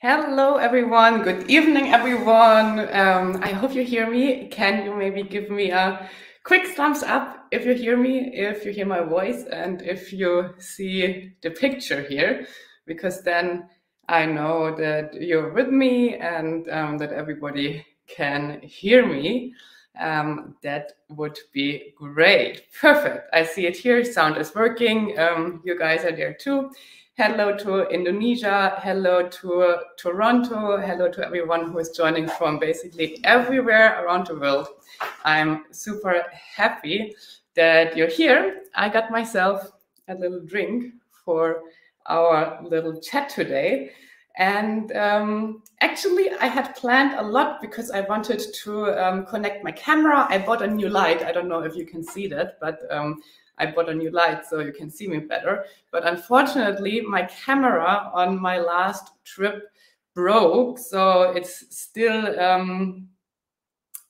Hello, everyone. Good evening, everyone. Um, I hope you hear me. Can you maybe give me a quick thumbs up if you hear me, if you hear my voice, and if you see the picture here? Because then I know that you're with me and um, that everybody can hear me. Um, that would be great. Perfect. I see it here. Sound is working. Um, you guys are there too. Hello to Indonesia. Hello to Toronto. Hello to everyone who is joining from basically everywhere around the world. I'm super happy that you're here. I got myself a little drink for our little chat today. And um, actually, I had planned a lot because I wanted to um, connect my camera. I bought a new light. I don't know if you can see that, but um, I bought a new light so you can see me better. But unfortunately, my camera on my last trip broke. So it's still um,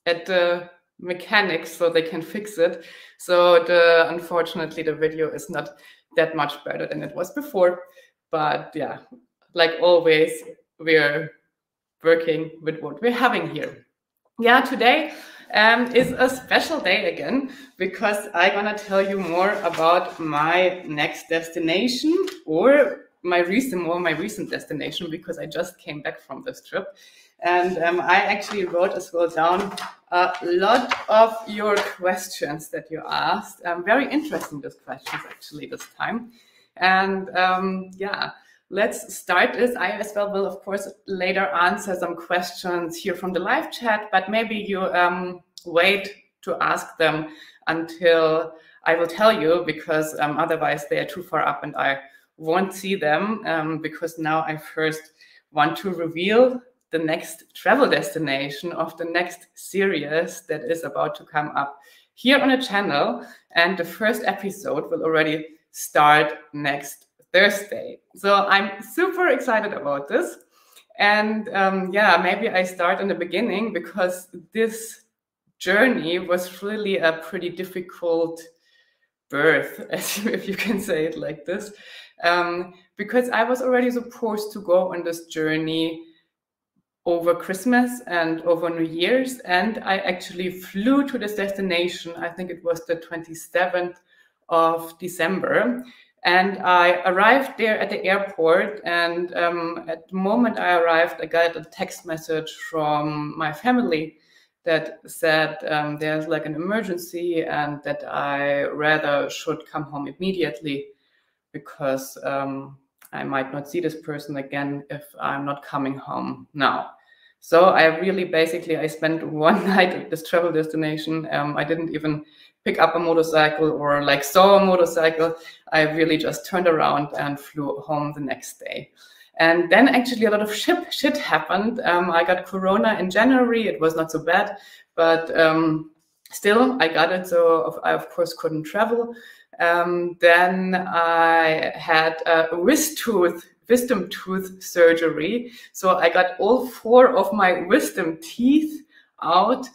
at the mechanics so they can fix it. So the unfortunately, the video is not that much better than it was before. But yeah, like always, we're working with what we're having here. Yeah, today um, is a special day again because I'm gonna tell you more about my next destination or my recent, more my recent destination because I just came back from this trip. And um, I actually wrote as well down a lot of your questions that you asked. Um, very interesting, those questions actually this time. And um, yeah, let's start this. I as well will, of course, later answer some questions here from the live chat, but maybe you um, wait to ask them until I will tell you because um, otherwise they are too far up and I won't see them um, because now I first want to reveal the next travel destination of the next series that is about to come up here on the channel. And the first episode will already start next Thursday. So I'm super excited about this. And um, yeah, maybe I start in the beginning because this journey was really a pretty difficult birth, if you can say it like this, um, because I was already supposed to go on this journey over Christmas and over New Year's, and I actually flew to this destination. I think it was the 27th of December. And I arrived there at the airport. And um, at the moment I arrived, I got a text message from my family that said um, there's like an emergency and that I rather should come home immediately because um, I might not see this person again if I'm not coming home now. So I really basically I spent one night at this travel destination. Um, I didn't even pick up a motorcycle or like saw a motorcycle. I really just turned around and flew home the next day. And then actually a lot of ship shit happened. Um, I got Corona in January. It was not so bad, but um, still I got it. So I of course couldn't travel. Um, then I had a wrist tooth, wisdom tooth surgery. So I got all four of my wisdom teeth out.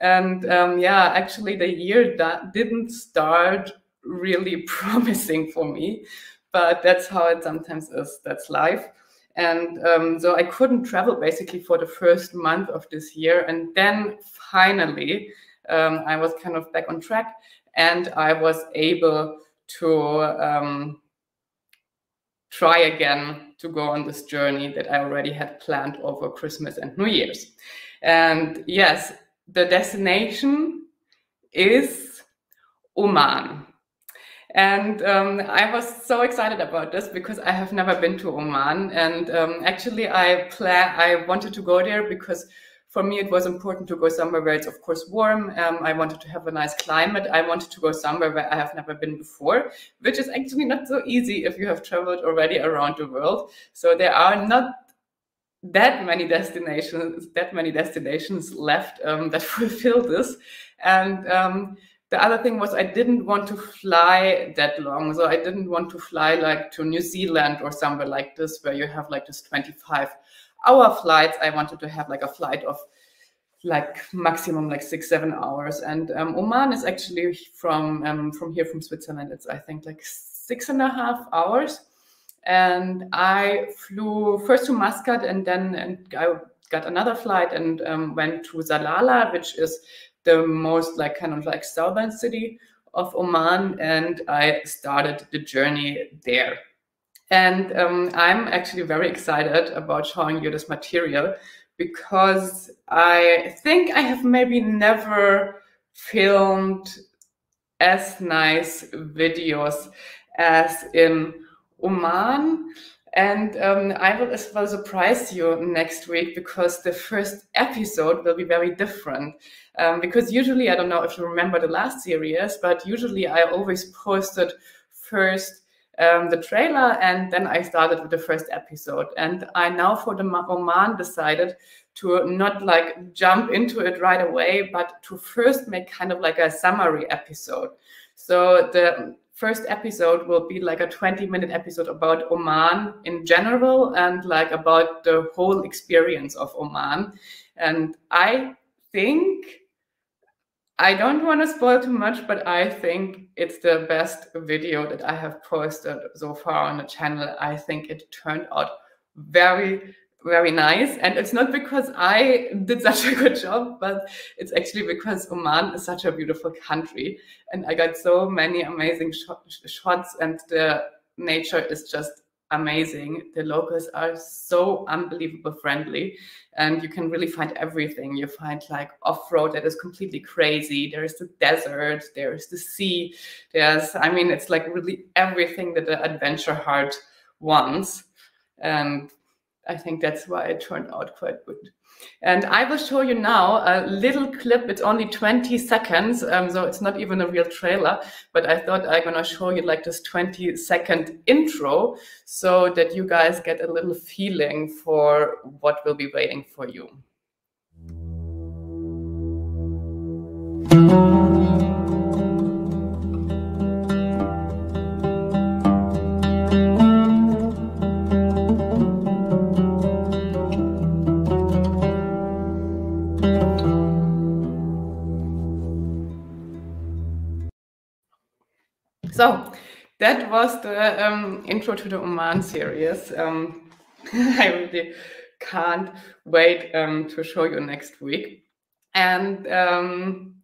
And um, yeah, actually the year that didn't start really promising for me, but that's how it sometimes is. That's life. And um, so I couldn't travel basically for the first month of this year. And then finally, um, I was kind of back on track and I was able to um, try again to go on this journey that I already had planned over Christmas and New Year's. And yes, the destination is Oman. And um, I was so excited about this because I have never been to Oman. And um, actually, I plan I wanted to go there because for me it was important to go somewhere where it's of course warm. Um, I wanted to have a nice climate. I wanted to go somewhere where I have never been before, which is actually not so easy if you have traveled already around the world. So there are not that many destinations that many destinations left um, that fulfill this and um, the other thing was I didn't want to fly that long. So I didn't want to fly like to New Zealand or somewhere like this where you have like this 25 hour flights. I wanted to have like a flight of like maximum like six, seven hours. And um, Oman is actually from um, from here from Switzerland. It's I think like six and a half hours. And I flew first to Muscat and then and I got another flight and um, went to Salalah, which is the most like kind of like southern city of Oman. And I started the journey there. And um, I'm actually very excited about showing you this material because I think I have maybe never filmed as nice videos as in Oman. And um, I will as well surprise you next week because the first episode will be very different. Um, because usually, I don't know if you remember the last series, but usually I always posted first um, the trailer and then I started with the first episode. And I now for the Oman decided to not like jump into it right away, but to first make kind of like a summary episode. So the first episode will be like a 20 minute episode about Oman in general and like about the whole experience of Oman. And I think I don't want to spoil too much, but I think it's the best video that I have posted so far on the channel. I think it turned out very, very nice. And it's not because I did such a good job, but it's actually because Oman is such a beautiful country. And I got so many amazing shots, and the nature is just amazing. The locals are so unbelievable friendly, and you can really find everything. You find like off road that is completely crazy. There is the desert, there is the sea. There's, I mean, it's like really everything that the adventure heart wants. And I think that's why it turned out quite good. And I will show you now a little clip. It's only 20 seconds, um, so it's not even a real trailer, but I thought I'm gonna show you like this 20 second intro so that you guys get a little feeling for what will be waiting for you. So that was the um, intro to the Oman series. Um, I really can't wait um, to show you next week. And um,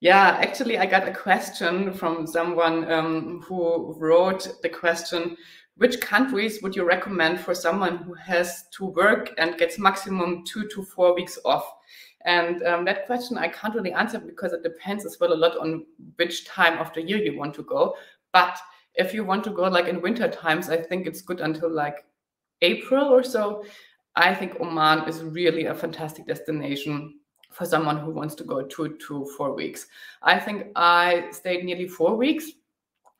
yeah, actually, I got a question from someone um, who wrote the question Which countries would you recommend for someone who has to work and gets maximum two to four weeks off? And um, that question I can't really answer because it depends as well a lot on which time of the year you want to go. But if you want to go like in winter times, I think it's good until like April or so. I think Oman is really a fantastic destination for someone who wants to go two to four weeks. I think I stayed nearly four weeks.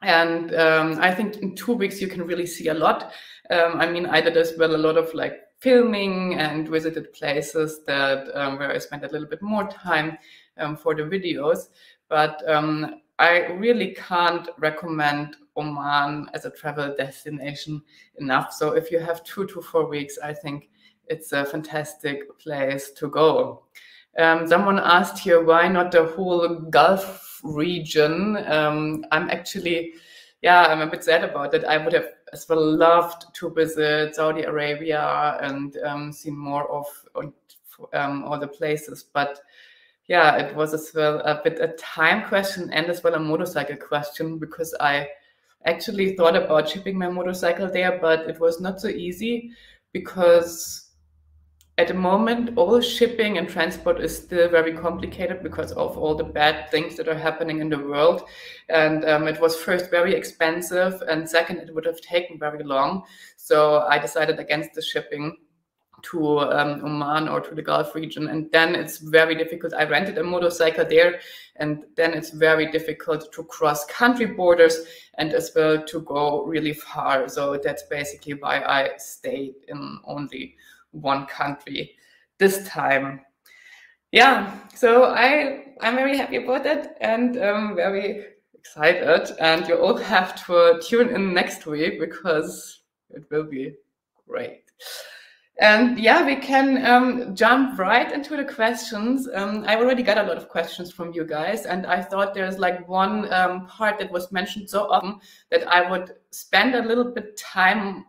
And um, I think in two weeks you can really see a lot. Um, I mean, I did as well a lot of like filming and visited places that um, where I spent a little bit more time um, for the videos. But um, I really can't recommend Oman as a travel destination enough. So if you have two to four weeks, I think it's a fantastic place to go. Um, someone asked here, why not the whole Gulf region? Um, I'm actually, yeah, I'm a bit sad about it. I would have as well loved to visit Saudi Arabia and um, see more of um, all the places, but yeah, it was as well a bit a time question and as well a motorcycle question because I actually thought about shipping my motorcycle there, but it was not so easy because at the moment all shipping and transport is still very complicated because of all the bad things that are happening in the world and um, it was first very expensive and second it would have taken very long so i decided against the shipping to um, Oman or to the Gulf region. And then it's very difficult. I rented a motorcycle there, and then it's very difficult to cross country borders and as well to go really far. So that's basically why I stayed in only one country this time. Yeah, so I I'm very happy about that and um, very excited. And you all have to tune in next week because it will be great. And yeah, we can um, jump right into the questions. Um, I already got a lot of questions from you guys, and I thought there's like one um, part that was mentioned so often that I would spend a little bit time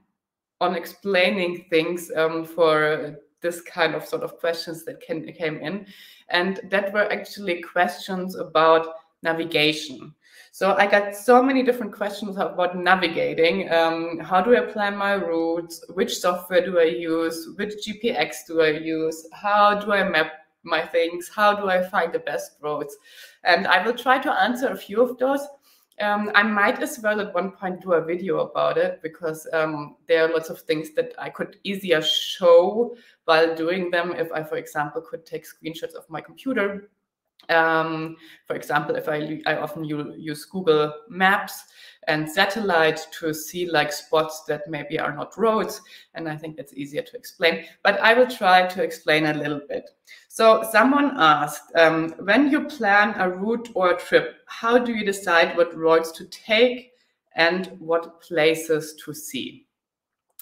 on explaining things um, for this kind of sort of questions that can, came in. And that were actually questions about navigation. So I got so many different questions about navigating. Um, how do I plan my routes? Which software do I use? Which GPX do I use? How do I map my things? How do I find the best roads? And I will try to answer a few of those. Um, I might as well at one point do a video about it because um, there are lots of things that I could easier show while doing them if I, for example, could take screenshots of my computer. Um, for example, if I, I often use Google Maps and satellite to see like spots that maybe are not roads. And I think that's easier to explain, but I will try to explain a little bit. So someone asked, um, when you plan a route or a trip, how do you decide what roads to take and what places to see?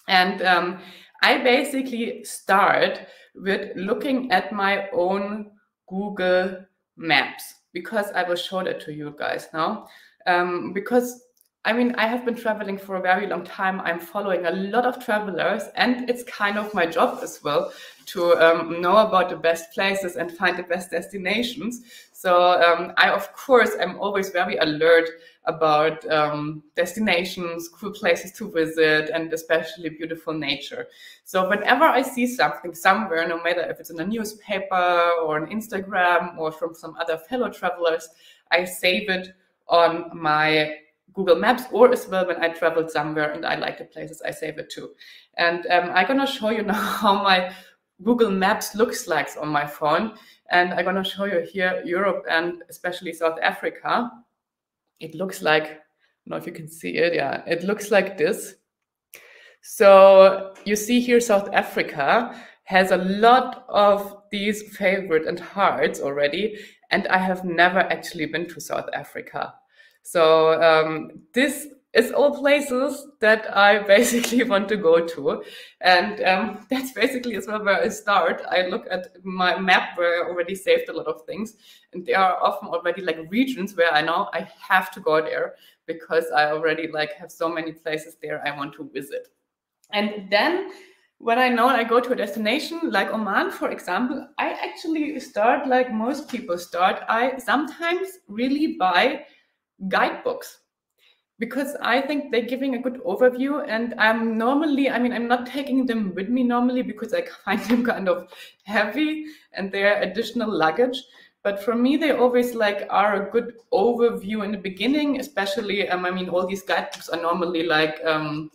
And um, I basically start with looking at my own Google Maps because I will show that to you guys now. Um, because I mean, I have been traveling for a very long time. I'm following a lot of travelers, and it's kind of my job as well to um, know about the best places and find the best destinations. So um, I, of course, I'm always very alert about um, destinations, cool places to visit, and especially beautiful nature. So whenever I see something somewhere, no matter if it's in a newspaper or on Instagram or from some other fellow travelers, I save it on my Google Maps or as well when I traveled somewhere and I like the places, I save it too. And um, I'm gonna show you now how my Google Maps looks like on my phone. And I'm gonna show you here Europe and especially South Africa. It looks like, I don't know if you can see it, yeah, it looks like this. So you see here South Africa has a lot of these favorite and hearts already. And I have never actually been to South Africa. So um, this is all places that I basically want to go to. And um, that's basically as well where I start. I look at my map where I already saved a lot of things. And there are often already like regions where I know I have to go there because I already like have so many places there I want to visit. And then when I know I go to a destination like Oman, for example, I actually start like most people start. I sometimes really buy guidebooks because I think they're giving a good overview. And I'm normally, I mean, I'm not taking them with me normally because I find them kind of heavy and they're additional luggage. But for me, they always like are a good overview in the beginning, especially. Um, I mean, all these guidebooks are normally like um,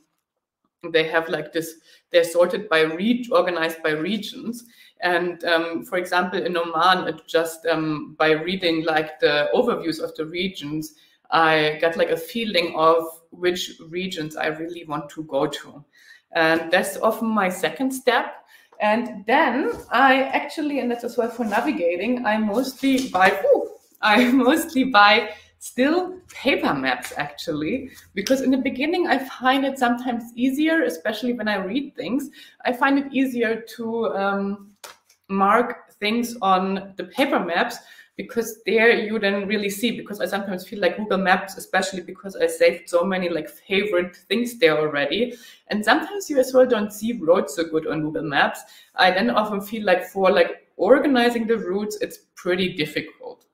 they have like this. They're sorted by read, organized by regions. And um, for example, in Oman, it just um, by reading like the overviews of the regions, I got like a feeling of which regions I really want to go to. And that's often my second step. And then I actually, and that's as well for navigating, I mostly buy, ooh, I mostly buy still paper maps actually, because in the beginning I find it sometimes easier, especially when I read things, I find it easier to um, mark things on the paper maps because there you then really see because i sometimes feel like google maps especially because i saved so many like favorite things there already. And sometimes you as well don't see roads so good on google maps. I then often feel like for like organizing the routes it's pretty difficult.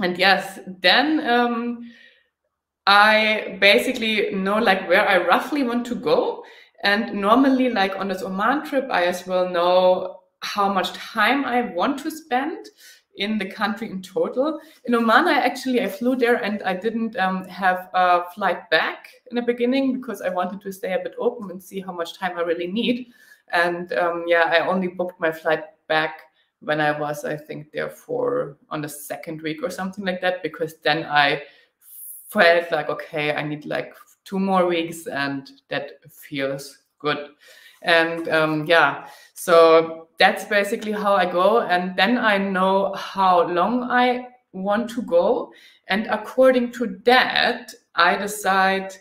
And yes then um, i basically know like where i roughly want to go. And normally like on this oman trip i as well know how much time i want to spend in the country in total. In Oman, I actually I flew there and I didn't um, have a flight back in the beginning because I wanted to stay a bit open and see how much time I really need. And um, yeah, I only booked my flight back when I was, I think, there for on the second week or something like that because then I felt like okay, I need like two more weeks and that feels good. And um, yeah, so that's basically how I go. And then I know how long I want to go. And according to that, I decide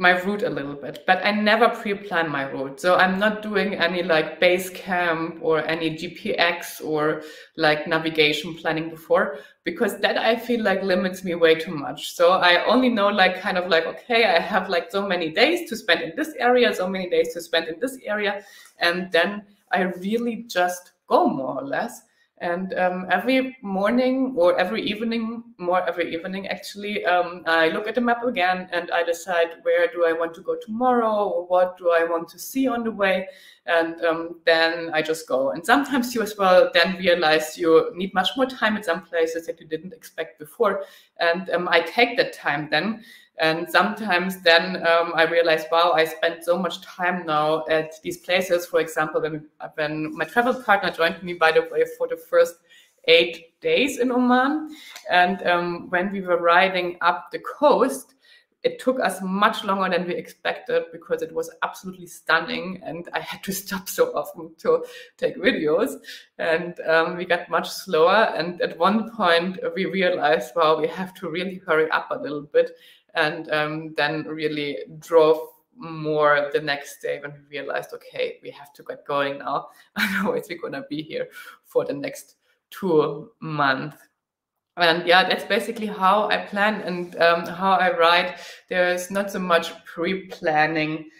my route a little bit, but I never pre-plan my route. So I'm not doing any like BaseCamp or any GPX or like navigation planning before because that I feel like limits me way too much. So I only know like kind of like, okay, I have like so many days to spend in this area, so many days to spend in this area. And then I really just go more or less. And um, every morning or every evening, more every evening actually, um, I look at the map again and I decide where do I want to go tomorrow or what do I want to see on the way. And um, then I just go. And sometimes you as well then realize you need much more time at some places that you didn't expect before. And um, I take that time then and sometimes then um, I realize, wow, I spent so much time now at these places. For example, when, when my travel partner joined me, by the way, for the first eight days in Oman. And um, when we were riding up the coast, it took us much longer than we expected because it was absolutely stunning and I had to stop so often to take videos and um, we got much slower and at one point we realized wow, we have to really hurry up a little bit and um, then really drove more the next day when we realized, okay, we have to get going now. Otherwise, we're gonna be here for the next two months. And yeah, that's basically how I plan and um, how I write. There's not so much pre-planning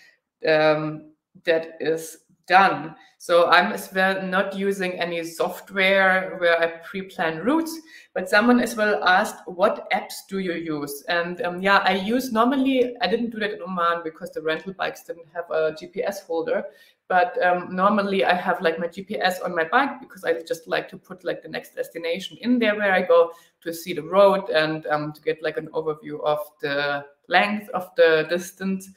um, that is done. So I'm as well not using any software where I pre-plan routes, but someone as well asked, what apps do you use? And um, yeah, I use normally, I didn't do that in Oman because the rental bikes didn't have a GPS holder, but um, normally I have like my GPS on my bike because I just like to put like the next destination in there where I go to see the road and um, to get like an overview of the length of the distance.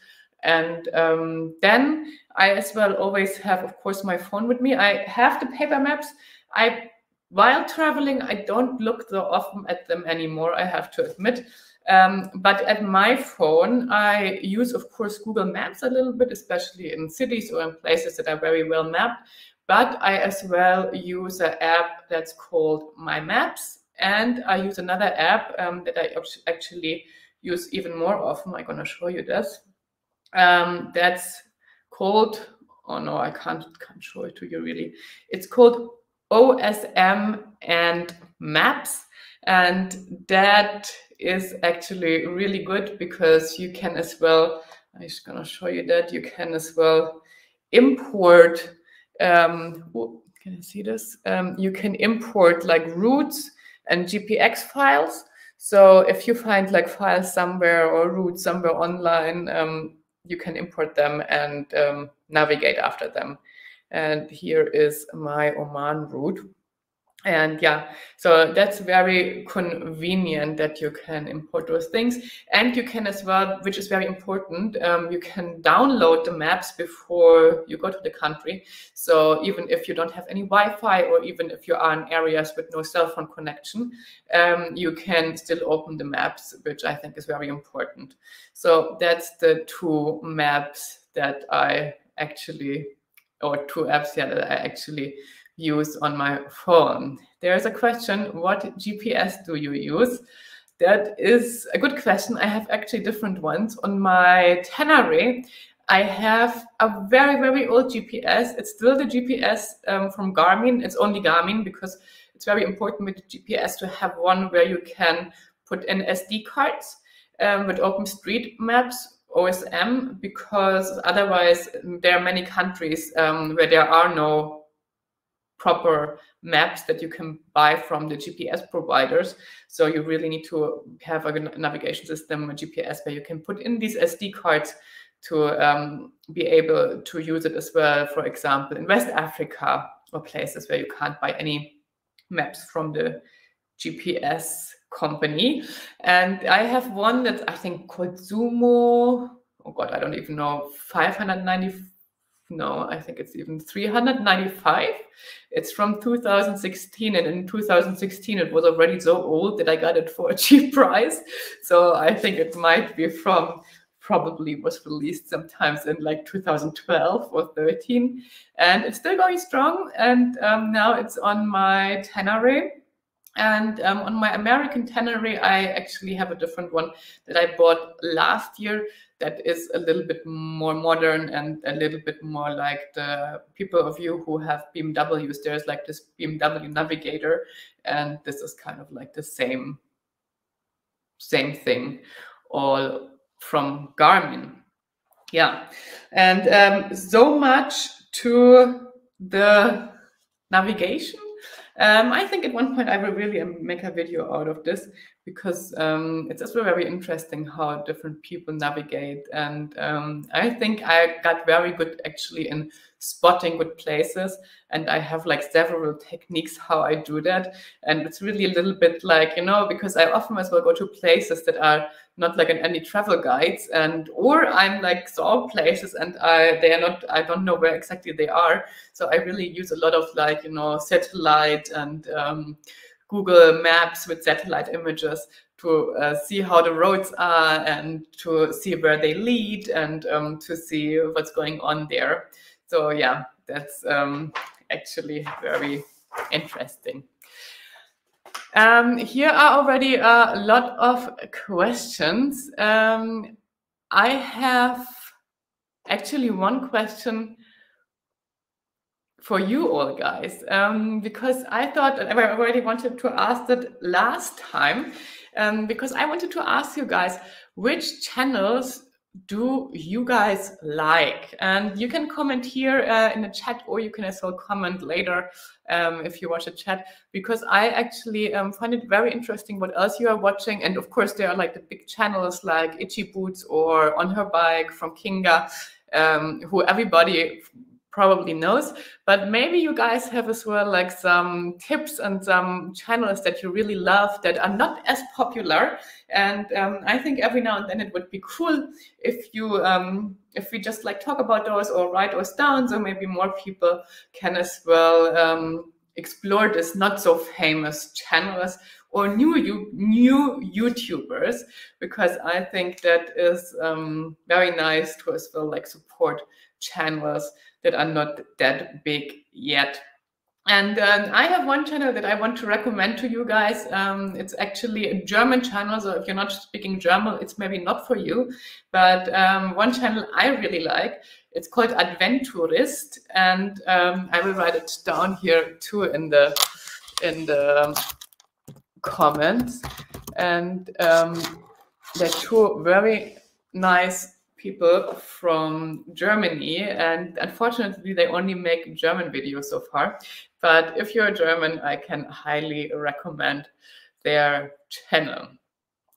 And um, then I as well always have, of course, my phone with me. I have the paper maps. I while traveling, I don't look so often at them anymore. I have to admit. Um, but at my phone, I use, of course, Google Maps a little bit, especially in cities or in places that are very well mapped. But I as well use an app that's called My Maps, and I use another app um, that I actually use even more often. I'm going to show you this um, that's called, oh no, I can't, can't show it to you really. It's called OSM and Maps. And that is actually really good because you can as well, I'm just gonna show you that, you can as well import, um, can I see this? Um, you can import like routes and GPX files. So if you find like files somewhere or routes somewhere online, um, you can import them and um, navigate after them. And here is my Oman route. And yeah, so that's very convenient that you can import those things. And you can as well, which is very important, um, you can download the maps before you go to the country. So even if you don't have any Wi-Fi or even if you are in areas with no cell phone connection, um, you can still open the maps, which I think is very important. So that's the two maps that I actually, or two apps yeah, that I actually use on my phone. There's a question, what GPS do you use? That is a good question. I have actually different ones. On my Tenere, I have a very, very old GPS. It's still the GPS um, from Garmin. It's only Garmin because it's very important with GPS to have one where you can put in SD cards um, with OpenStreetMaps OSM because otherwise there are many countries um, where there are no proper maps that you can buy from the GPS providers. So you really need to have a navigation system, a GPS, where you can put in these SD cards to um, be able to use it as well, for example, in West Africa or places where you can't buy any maps from the GPS company. And I have one that I think called Zumo. Oh God, I don't even know, 590 no, I think it's even 395. It's from 2016, and in 2016 it was already so old that I got it for a cheap price. So I think it might be from probably was released sometimes in like 2012 or 13, and it's still going strong. And um, now it's on my Tenere, And um, on my American Tenere, I actually have a different one that I bought last year that is a little bit more modern and a little bit more like the people of you who have BMWs. There's like this BMW Navigator, and this is kind of like the same same thing, all from Garmin. Yeah, and um, so much to the navigation um, I think at one point I will really make a video out of this because um, it's also very interesting how different people navigate. And um, I think I got very good actually in spotting good places. And I have like several techniques how I do that. And it's really a little bit like, you know, because I often as well go to places that are not like in any travel guides and or I'm like saw places and I they are not I don't know where exactly they are. So I really use a lot of like, you know, satellite and um, Google Maps with satellite images to uh, see how the roads are and to see where they lead and um, to see what's going on there. So yeah, that's um, actually very interesting. Um, here are already a lot of questions. Um, I have actually one question for you all guys, um, because I thought I already wanted to ask that last time, um, because I wanted to ask you guys which channels do you guys like? And you can comment here uh, in the chat, or you can as well comment later um, if you watch the chat, because I actually um, find it very interesting what else you are watching. And of course, there are like the big channels like Itchy Boots or On Her Bike from Kinga, um, who everybody probably knows but maybe you guys have as well like some tips and some channels that you really love that are not as popular. And um, i think every now and then it would be cool if you um, if we just like talk about those or write those down so maybe more people can as well um, explore this not so famous channels or new you new youtubers because i think that is um, very nice to as well like support channels that are not that big yet. And uh, I have one channel that I want to recommend to you guys. Um, it's actually a German channel, so if you're not speaking German, it's maybe not for you. But um, one channel I really like, it's called Adventurist, and um, I will write it down here too in the in the comments. And um, they're two very nice people from Germany, and unfortunately, they only make German videos so far. But if you're German, I can highly recommend their channel.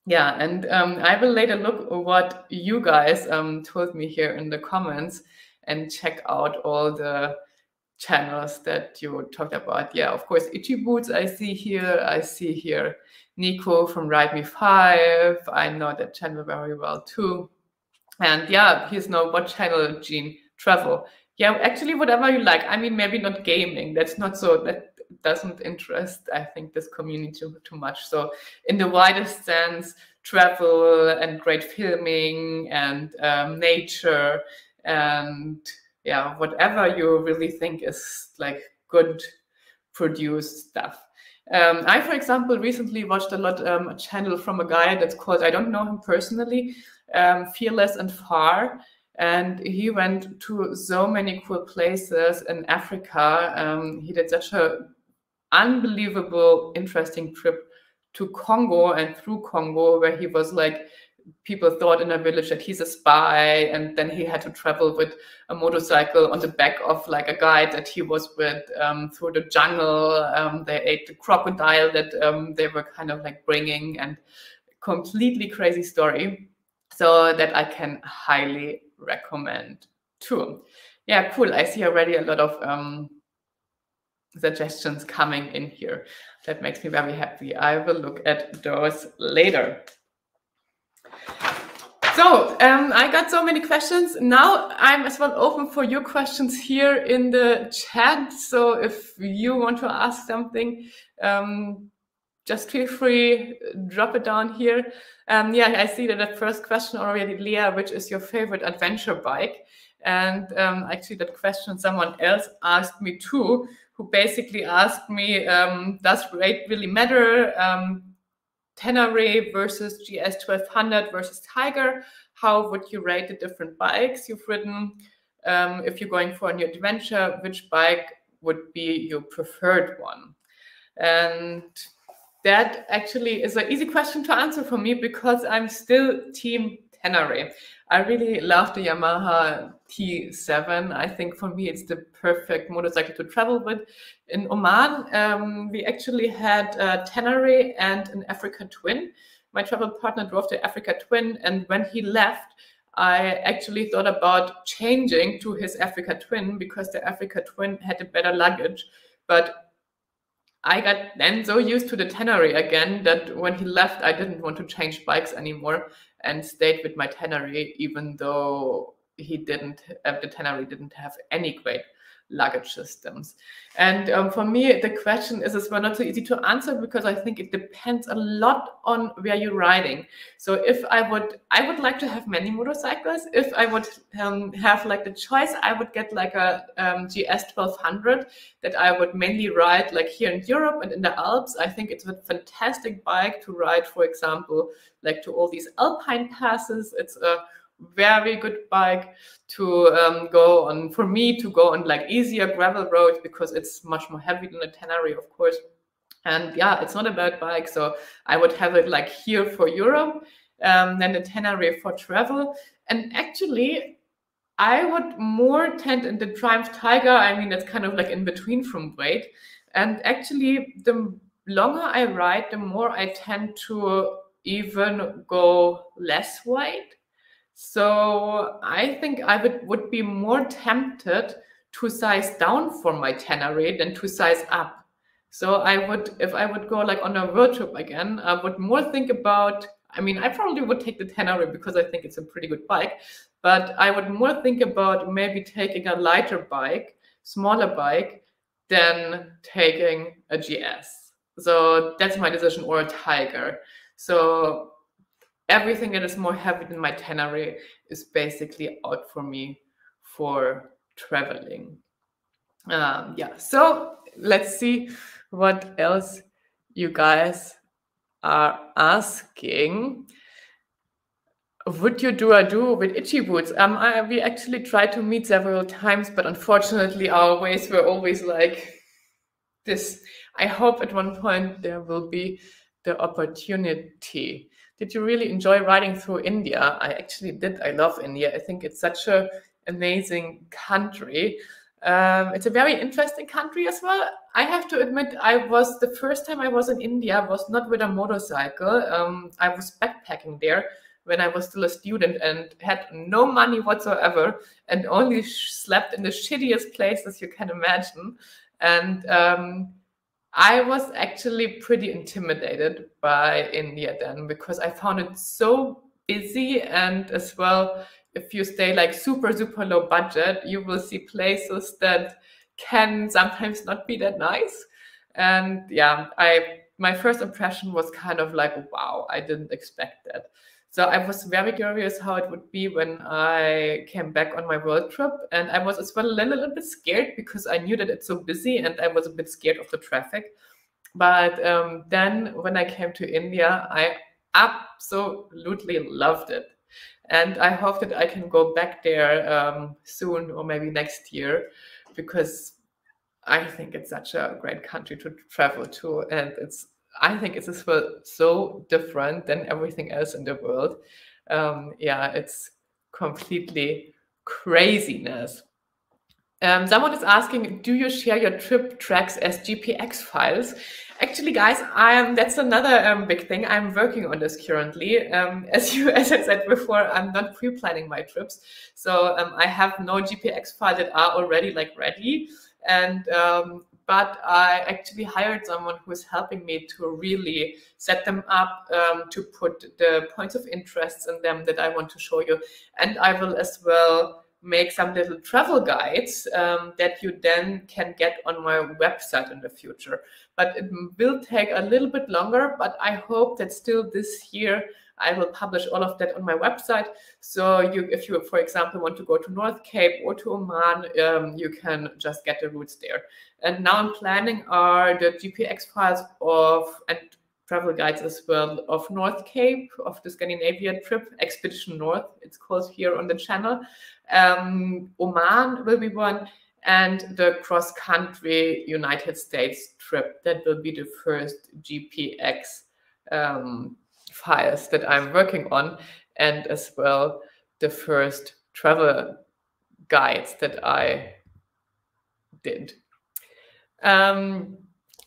Yeah, and um, I will later look what you guys um, told me here in the comments and check out all the channels that you talked about. Yeah, of course, Itchy Boots I see here. I see here Nico from Ride Me 5. I know that channel very well too. And yeah, here's no what channel, Gene? Travel. Yeah, actually, whatever you like. I mean, maybe not gaming. That's not so. That doesn't interest. I think this community too, too much. So, in the widest sense, travel and great filming and um, nature and yeah, whatever you really think is like good produced stuff. Um, I, for example, recently watched a lot um, a channel from a guy that's called I don't know him personally, um, Fearless and Far. And he went to so many cool places in Africa. Um, he did such a unbelievable, interesting trip to Congo and through Congo, where he was like, people thought in a village that he's a spy, and then he had to travel with a motorcycle on the back of like a guide that he was with um, through the jungle. Um, they ate the crocodile that um, they were kind of like bringing, and completely crazy story so that I can highly recommend too. Yeah, cool. I see already a lot of um, suggestions coming in here. That makes me very happy. I will look at those later. So um, I got so many questions. Now I'm as well open for your questions here in the chat. So if you want to ask something, um, just feel free, drop it down here. Um, yeah, I see that the first question already, Lea, which is your favorite adventure bike? And um, actually, that question someone else asked me too, who basically asked me, um, does rate really matter? Um, Tenere versus GS 1200 versus Tiger. How would you rate the different bikes you've ridden? Um, if you're going for a new adventure, which bike would be your preferred one? And that actually is an easy question to answer for me because I'm still team Tenere. I really love the Yamaha T7. I think for me it's the perfect motorcycle to travel with. In Oman, um, we actually had a Tenere and an Africa Twin. My travel partner drove the Africa Twin, and when he left, I actually thought about changing to his Africa Twin because the Africa Twin had a better luggage. But I got then so used to the Tenere again that when he left, I didn't want to change bikes anymore and stayed with my Tenere, even though he didn't, uh, the Tenere didn't have any great luggage systems. And um, for me, the question is as well not so easy to answer because I think it depends a lot on where you're riding. So if I would, I would like to have many motorcycles. If I would um, have like the choice, I would get like a um, GS 1200 that I would mainly ride like here in Europe and in the Alps. I think it's a fantastic bike to ride, for example, like to all these alpine passes. It's a very good bike to um, go on for me to go on like easier gravel roads because it's much more heavy than a Tenere, of course. And yeah, it's not a bad bike. So I would have it like here for Europe, um, then the Tenere for travel. And actually, I would more tend in the Triumph Tiger. I mean, it's kind of like in between from weight. And actually, the longer I ride, the more I tend to even go less weight so I think I would, would be more tempted to size down for my Tenere than to size up. So I would, if I would go like on a road trip again, I would more think about. I mean, I probably would take the Tenere because I think it's a pretty good bike, but I would more think about maybe taking a lighter bike, smaller bike, than taking a GS. So that's my decision, or a Tiger. So everything that is more heavy than my Tenere is basically out for me for traveling. Um, yeah, so let's see what else you guys are asking. Would you do a duo with Itchy Boots? Um, I, we actually tried to meet several times, but unfortunately, our ways were always like this. I hope at one point there will be the opportunity. Did you really enjoy riding through India? I actually did. I love India. I think it's such an amazing country. Um, it's a very interesting country as well. I have to admit, I was the first time I was in India was not with a motorcycle. Um, I was backpacking there when I was still a student and had no money whatsoever and only slept in the shittiest places you can imagine. And um, I was actually pretty intimidated by India then because I found it so busy and as well if you stay like super super low budget you will see places that can sometimes not be that nice. And yeah i my first impression was kind of like wow i didn't expect that so I was very curious how it would be when I came back on my world trip. And I was as well a little, little bit scared because I knew that it's so busy and I was a bit scared of the traffic. But um, then when I came to India, I absolutely loved it. And I hope that I can go back there um, soon or maybe next year because I think it's such a great country to travel to. And it's I think it's well so different than everything else in the world. Um, yeah, it's completely craziness. Um, someone is asking, do you share your trip tracks as GPX files? Actually, guys, I'm, that's another um, big thing. I'm working on this currently. Um, as you, as I said before, I'm not pre-planning my trips, so um, I have no GPX files that are already like ready. And um, but I actually hired someone who is helping me to really set them up, um, to put the points of interest in them that I want to show you. And I will as well make some little travel guides um, that you then can get on my website in the future. But it will take a little bit longer, but I hope that still this year I will publish all of that on my website. So you, if you, for example, want to go to North Cape or to Oman, um, you can just get the routes there. And now I'm planning are the GPX files of and travel guides as well of North Cape of the Scandinavia trip, Expedition North, it's called here on the channel. Um, Oman will be one, and the cross country United States trip. That will be the first GPX um, files that I'm working on, and as well the first travel guides that I did. Um,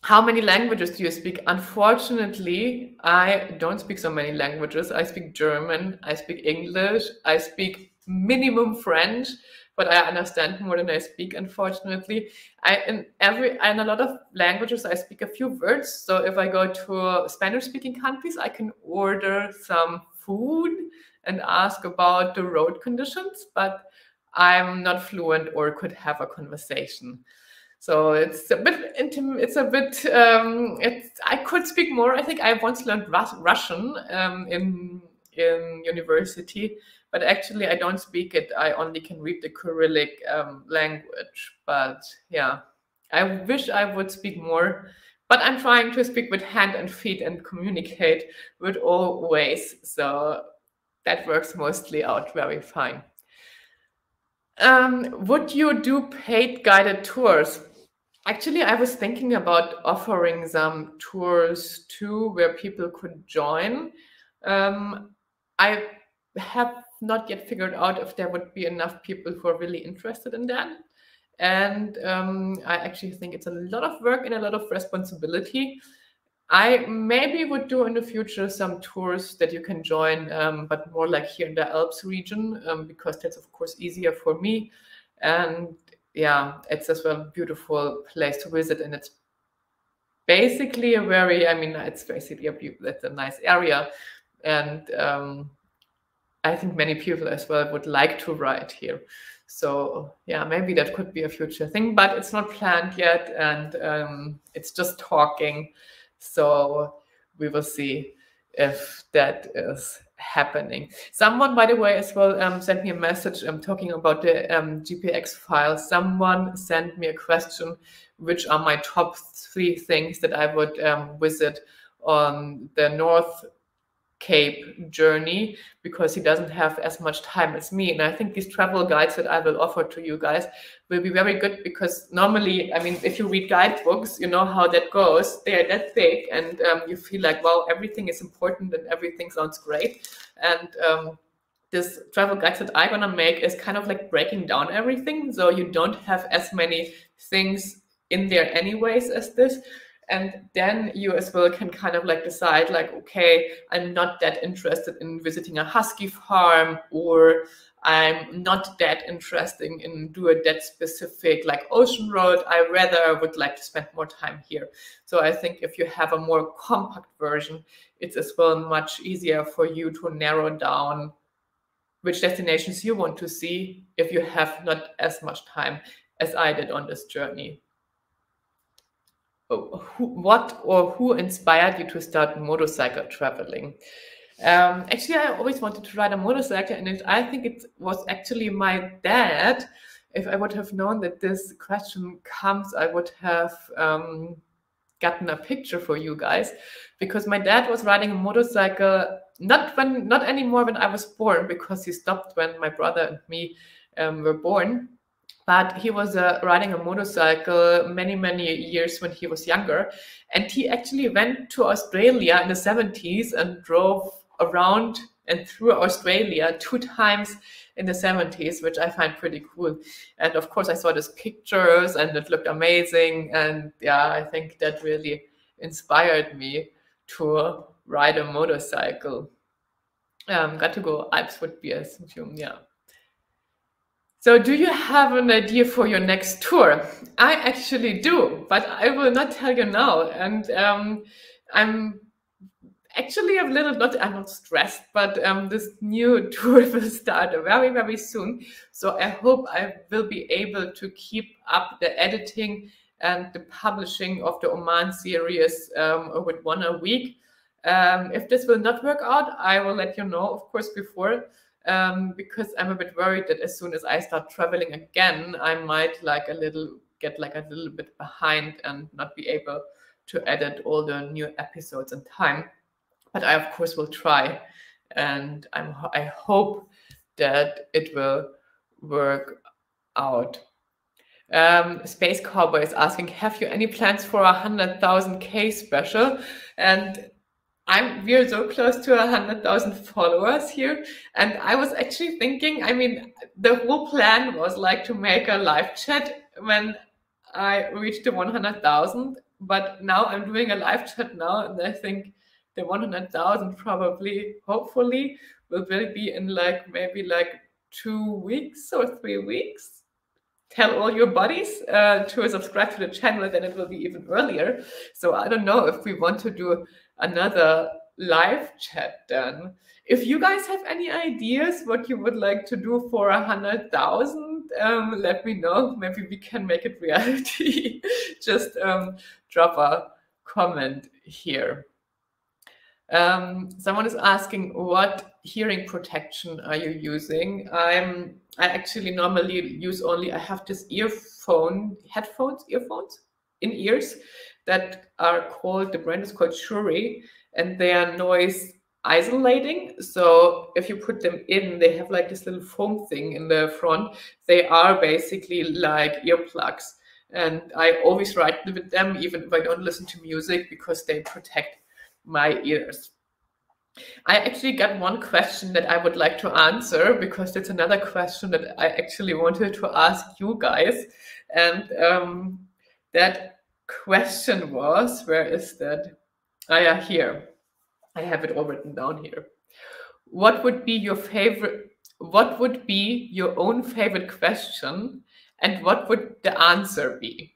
how many languages do you speak? Unfortunately, I don't speak so many languages. I speak German, I speak English, I speak minimum French, but I understand more than I speak, unfortunately. I in every in a lot of languages I speak a few words. So if I go to Spanish speaking countries, I can order some food and ask about the road conditions, but I'm not fluent or could have a conversation. So it's a bit intimate. It's a bit. Um, it's. I could speak more. I think I once learned Rus Russian um, in in university, but actually I don't speak it. I only can read the Cyrillic um, language. But yeah, I wish I would speak more. But I'm trying to speak with hand and feet and communicate with all ways. So that works mostly out very fine. Um, would you do paid guided tours? Actually, I was thinking about offering some tours too, where people could join. Um, I have not yet figured out if there would be enough people who are really interested in that. And um, I actually think it's a lot of work and a lot of responsibility. I maybe would do in the future some tours that you can join, um, but more like here in the Alps region, um, because that's of course easier for me. And yeah, it's as well a beautiful place to visit, and it's basically a very, I mean, it's basically a that's a nice area, and um, I think many people as well would like to ride here. So yeah, maybe that could be a future thing, but it's not planned yet, and um, it's just talking. So we will see if that is happening. Someone, by the way, as well um, sent me a message um, talking about the um, GPX file. Someone sent me a question, which are my top three things that I would um, visit on the North Cape journey because he doesn't have as much time as me. And I think these travel guides that I will offer to you guys will be very good because normally, I mean, if you read guidebooks, you know how that goes. They are that thick, and um, you feel like, wow, everything is important and everything sounds great. And um, this travel guide that I'm gonna make is kind of like breaking down everything, so you don't have as many things in there anyways as this and then you as well can kind of like decide like okay i'm not that interested in visiting a husky farm or i'm not that interested in doing that specific like ocean road. I rather would like to spend more time here. So i think if you have a more compact version it's as well much easier for you to narrow down which destinations you want to see if you have not as much time as i did on this journey who, what or who inspired you to start motorcycle traveling? Um, actually, I always wanted to ride a motorcycle, and it, I think it was actually my dad. If I would have known that this question comes, I would have um, gotten a picture for you guys, because my dad was riding a motorcycle not when not anymore when I was born, because he stopped when my brother and me um, were born but he was uh, riding a motorcycle many many years when he was younger. And he actually went to australia in the 70s and drove around and through australia two times in the 70s which i find pretty cool. And of course i saw these pictures and it looked amazing. And yeah i think that really inspired me to ride a motorcycle. Um, got to go alps would be a yeah so, do you have an idea for your next tour? I actually do, but I will not tell you now. And um, I'm actually a little not I'm not stressed, but um, this new tour will start very very soon. So I hope I will be able to keep up the editing and the publishing of the Oman series um, with one a week. Um, if this will not work out, I will let you know, of course, before, um, because I'm a bit worried that as soon as I start traveling again, I might like a little get like a little bit behind and not be able to edit all the new episodes in time. But I, of course, will try, and I'm I hope that it will work out. Um, Space Cowboy is asking, have you any plans for a hundred thousand K special? And I'm we're so close to a hundred thousand followers here, and I was actually thinking. I mean, the whole plan was like to make a live chat when I reached the one hundred thousand. But now I'm doing a live chat now, and I think the one hundred thousand probably, hopefully, will really be in like maybe like two weeks or three weeks. Tell all your buddies uh, to subscribe to the channel, then it will be even earlier. So I don't know if we want to do another live chat then. If you guys have any ideas what you would like to do for a hundred thousand, um, let me know. Maybe we can make it reality. Just um, drop a comment here. Um, someone is asking what hearing protection are you using? I'm I actually normally use only I have this earphone headphones earphones in ears that are called the brand is called Shure and they are noise isolating. So if you put them in, they have like this little foam thing in the front. They are basically like earplugs. And I always write with them, even if I don't listen to music, because they protect my ears. I actually got one question that I would like to answer because it's another question that I actually wanted to ask you guys. And um, that question was where is that? I ah, am here. I have it all written down here. What would be your favorite? What would be your own favorite question? And what would the answer be?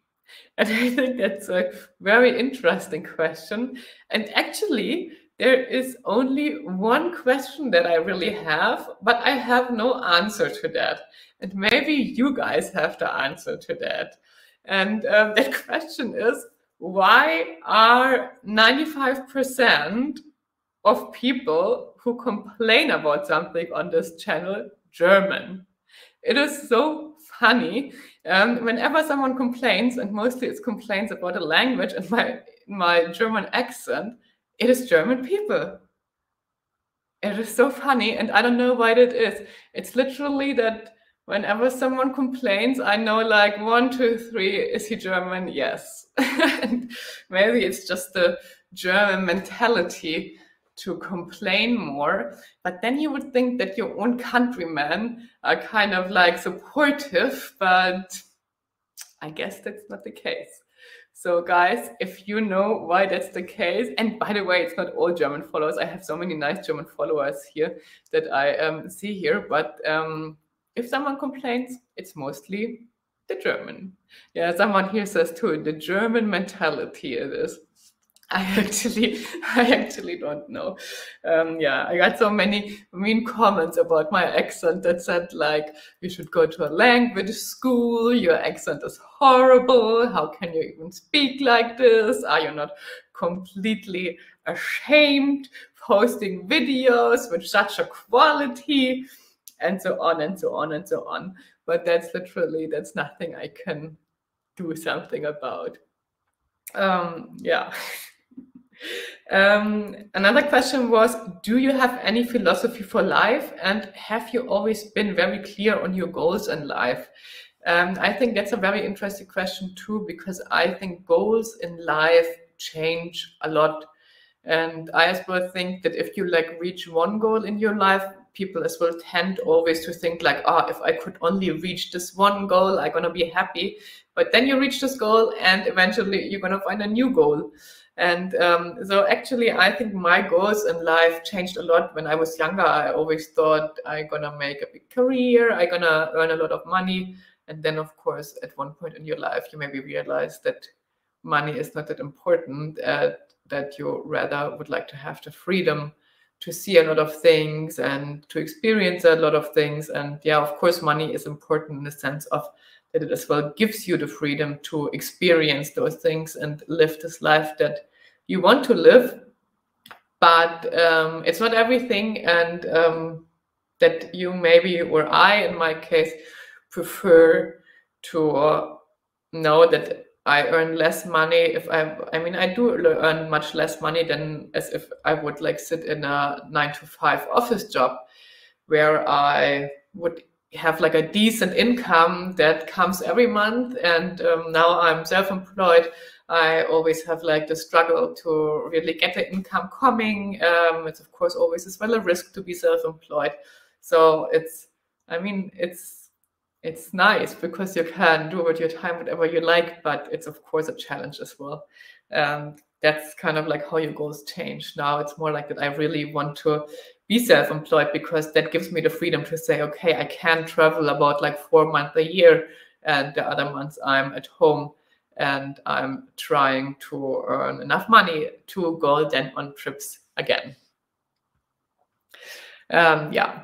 And I think that's a very interesting question. And actually, there is only one question that I really have, but I have no answer to that. And maybe you guys have the answer to that. And um, that question is why are 95% of people who complain about something on this channel German? It is so funny. Um, whenever someone complains, and mostly it's complaints about a language and my my German accent, it is German people. It is so funny, and I don't know why it is. It's literally that whenever someone complains, I know like one, two, three, is he German? Yes. and maybe it's just the German mentality to complain more. But then you would think that your own countrymen are kind of like supportive, but I guess that's not the case. So, guys, if you know why that's the case, and by the way, it's not all German followers. I have so many nice German followers here that I um, see here. But um, if someone complains, it's mostly the German. Yeah, someone here says too, the German mentality it is. I actually, I actually don't know. Um, yeah, I got so many mean comments about my accent that said like, you should go to a language school. Your accent is horrible. How can you even speak like this? Are you not completely ashamed posting videos with such a quality? And so on and so on and so on. But that's literally, that's nothing I can do something about. Um, yeah. Um, another question was Do you have any philosophy for life? And have you always been very clear on your goals in life? Um, I think that's a very interesting question too, because I think goals in life change a lot. And I as well think that if you like reach one goal in your life, people as well tend always to think like, oh, if I could only reach this one goal, I'm gonna be happy. But then you reach this goal and eventually you're gonna find a new goal. And um, so actually, I think my goals in life changed a lot when I was younger. I always thought I'm gonna make a big career, I'm gonna earn a lot of money. And then, of course, at one point in your life, you maybe realize that money is not that important, uh, that you rather would like to have the freedom to see a lot of things and to experience a lot of things. And yeah, of course, money is important in the sense of that it as well gives you the freedom to experience those things and live this life that you want to live. but um, it's not everything, and um, that you maybe or I, in my case, prefer to know that I earn less money if I I mean I do earn much less money than as if I would like sit in a 9 to 5 office job where I would have like a decent income that comes every month. And um, now I'm self-employed. I always have like the struggle to really get the income coming. Um, it's of course always as well a risk to be self-employed. So it's I mean it's it's nice because you can do with your time whatever you like, but it's of course a challenge as well. Um, that's kind of like how your goals change. Now it's more like that I really want to be self-employed because that gives me the freedom to say, okay, I can travel about like four months a year, and the other months I'm at home and I'm trying to earn enough money to go then on trips again. Um, yeah,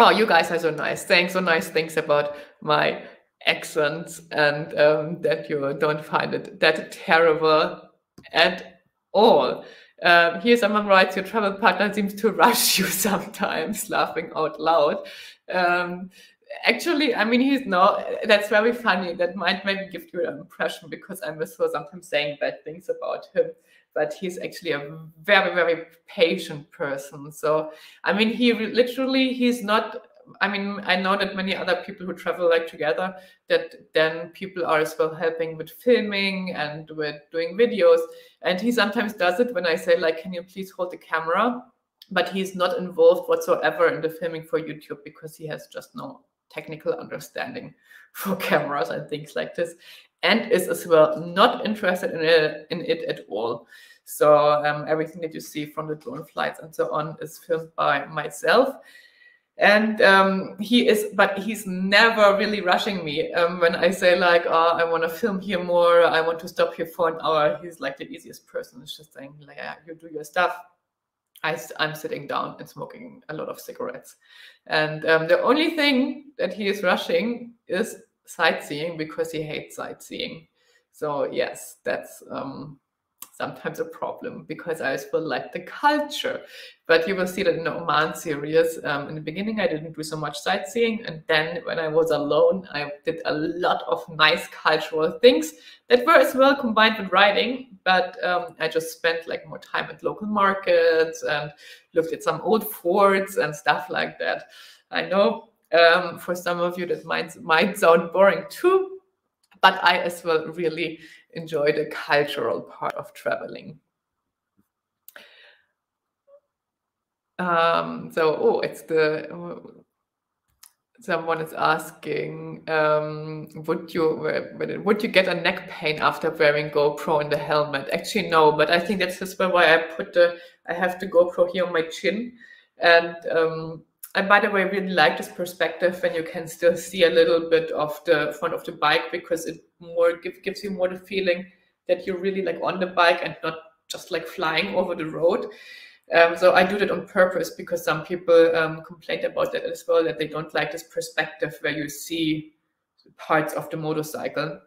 Oh, you guys are so nice. Saying so nice things about my accent and um, that you don't find it that terrible at all. Um, here, someone writes, Your travel partner seems to rush you sometimes, laughing out loud. Um, actually, I mean, he's not, that's very funny. That might maybe give you an impression because I'm so sometimes saying bad things about him but he's actually a very very patient person. So i mean he literally he's not i mean i know that many other people who travel like together that then people are as well helping with filming and with doing videos. And he sometimes does it when i say like can you please hold the camera? But he's not involved whatsoever in the filming for youtube because he has just no technical understanding for cameras and things like this and is as well not interested in it, in it at all. So um, everything that you see from the drone flights and so on is filmed by myself. And um, he is, but he's never really rushing me. Um, when I say like, oh, I want to film here more, I want to stop here for an hour, he's like the easiest person. It's just saying like, yeah, you do your stuff. I, am sitting down and smoking a lot of cigarettes. And um, the only thing that he is rushing is sightseeing because he hates sightseeing. So yes, that's um, sometimes a problem because I still like the culture. But you will see that in the Oman series, um, in the beginning, I didn't do so much sightseeing. And then when I was alone, I did a lot of nice cultural things that were as well combined with writing. But um, I just spent like more time at local markets and looked at some old forts and stuff like that. I know um, for some of you that might, might sound boring too, but I as well really enjoy the cultural part of traveling. Um, so, oh, it's the someone is asking, um, would you would you get a neck pain after wearing GoPro in the helmet? Actually, no, but I think that's just why I put the I have the GoPro here on my chin, and um, I, by the way, really like this perspective when you can still see a little bit of the front of the bike because it more give, gives you more the feeling that you're really like on the bike and not just like flying over the road. Um, so I do that on purpose because some people um, about that as well, that they don't like this perspective where you see parts of the motorcycle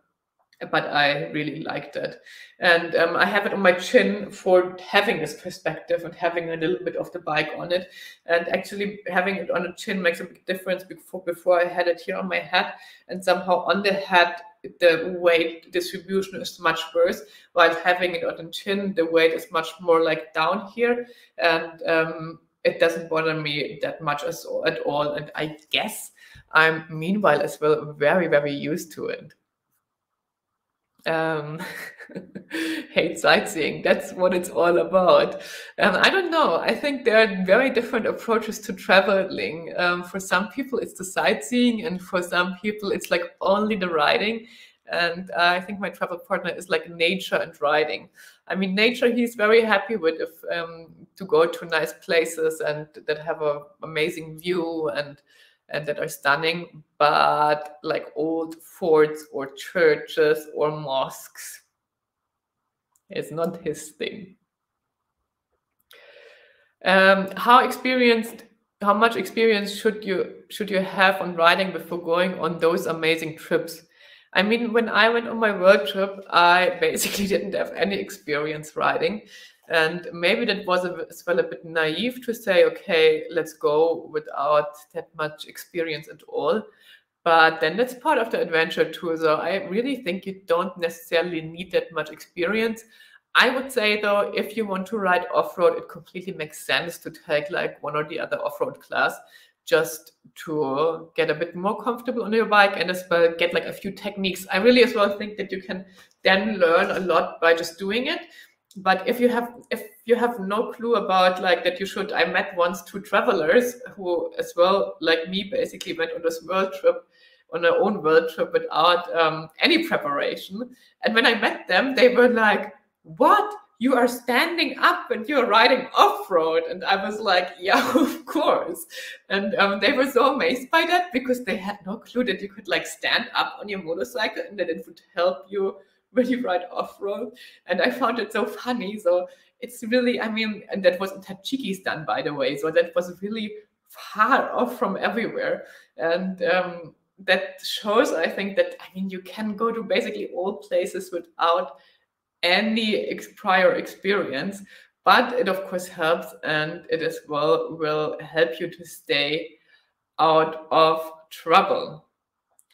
but I really liked it. And um, I have it on my chin for having this perspective and having a little bit of the bike on it. And actually having it on the chin makes a big difference before, before I had it here on my head. And somehow on the head, the weight distribution is much worse, while having it on the chin, the weight is much more like down here. And um, it doesn't bother me that much as, at all. And I guess I'm meanwhile as well very, very used to it um, hate sightseeing. That's what it's all about. Um, I don't know. I think there are very different approaches to traveling. Um, for some people, it's the sightseeing, and for some people, it's like only the riding. And uh, I think my travel partner is like nature and riding. I mean, nature he's very happy with if um, to go to nice places and that have a amazing view and and that are stunning, but like old forts or churches or mosques It's not his thing. Um, how experienced, how much experience should you should you have on riding before going on those amazing trips? I mean, when I went on my world trip, I basically didn't have any experience riding. And maybe that was as well a bit naive to say, okay, let's go without that much experience at all. But then that's part of the adventure too. So I really think you don't necessarily need that much experience. I would say though, if you want to ride off road, it completely makes sense to take like one or the other off road class just to get a bit more comfortable on your bike and as well get like a few techniques. I really as well think that you can then learn a lot by just doing it. But if you have if you have no clue about like that you should I met once two travelers who as well like me basically went on this world trip on their own world trip without um, any preparation. And when I met them, they were like, What? You are standing up and you're riding off road. And I was like, Yeah, of course. And um, they were so amazed by that because they had no clue that you could like stand up on your motorcycle and that it would help you when you ride off road. And I found it so funny. So it's really, I mean, and that was in Tajikistan, by the way. So that was really far off from everywhere. And um, that shows, I think, that I mean, you can go to basically all places without any ex- prior experience, but it of course helps, and it as well will help you to stay out of trouble.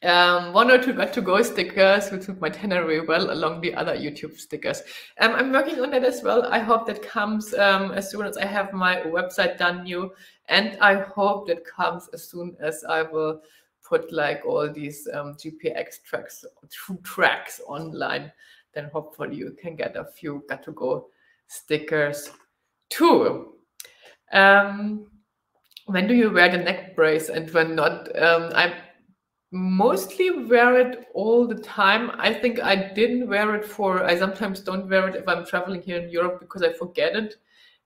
Um, one or two got to go stickers, which took my Tenere well along the other YouTube stickers. Um, I'm working on that as well. I hope that comes um, as soon as I have my website done new, and I hope that comes as soon as I will put like all these um, GPX tracks, tracks online, then hopefully you can get a few got to go stickers too. Um, when do you wear the neck brace and when not? Um, I mostly wear it all the time. I think I didn't wear it for, I sometimes don't wear it if I'm traveling here in Europe because I forget it.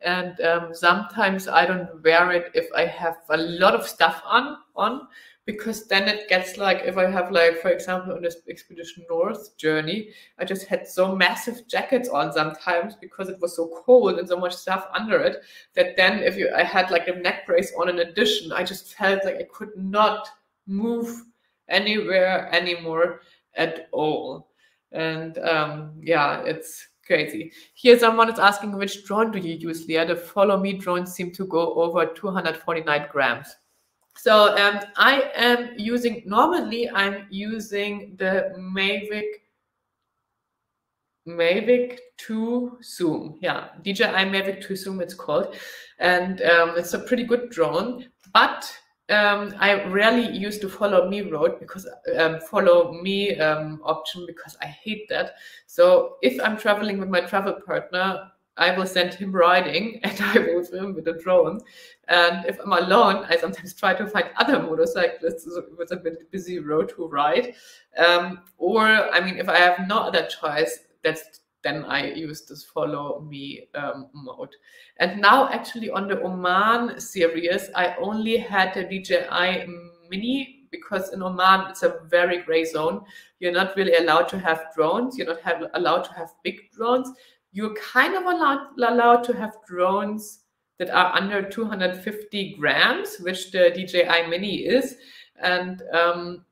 And um, sometimes I don't wear it if I have a lot of stuff on on because then it gets like if I have like for example on this expedition north journey, I just had so massive jackets on sometimes because it was so cold and so much stuff under it that then if you I had like a neck brace on in addition, I just felt like I could not move anywhere anymore at all. And um, yeah, it's crazy. Here, someone is asking which drone do you use, Lea? The follow me drones seem to go over 249 grams. So um, I am using, normally I'm using the Mavic Mavic 2 Zoom. Yeah, DJI Mavic 2 Zoom it's called. And um, it's a pretty good drone, but um, I rarely use the follow me road because um, follow me um, option because I hate that. So if I'm traveling with my travel partner, I will send him riding and I will film with a drone. And if I'm alone, I sometimes try to find other motorcyclists with a busy road to ride. Um, or, I mean, if I have no other choice, that's then I use this follow me um, mode. And now, actually, on the Oman series, I only had the DJI Mini because in Oman it's a very gray zone. You're not really allowed to have drones. You're not have, allowed to have big drones you're kind of allowed, allowed to have drones that are under 250 grams, which the DJI Mini is. And um,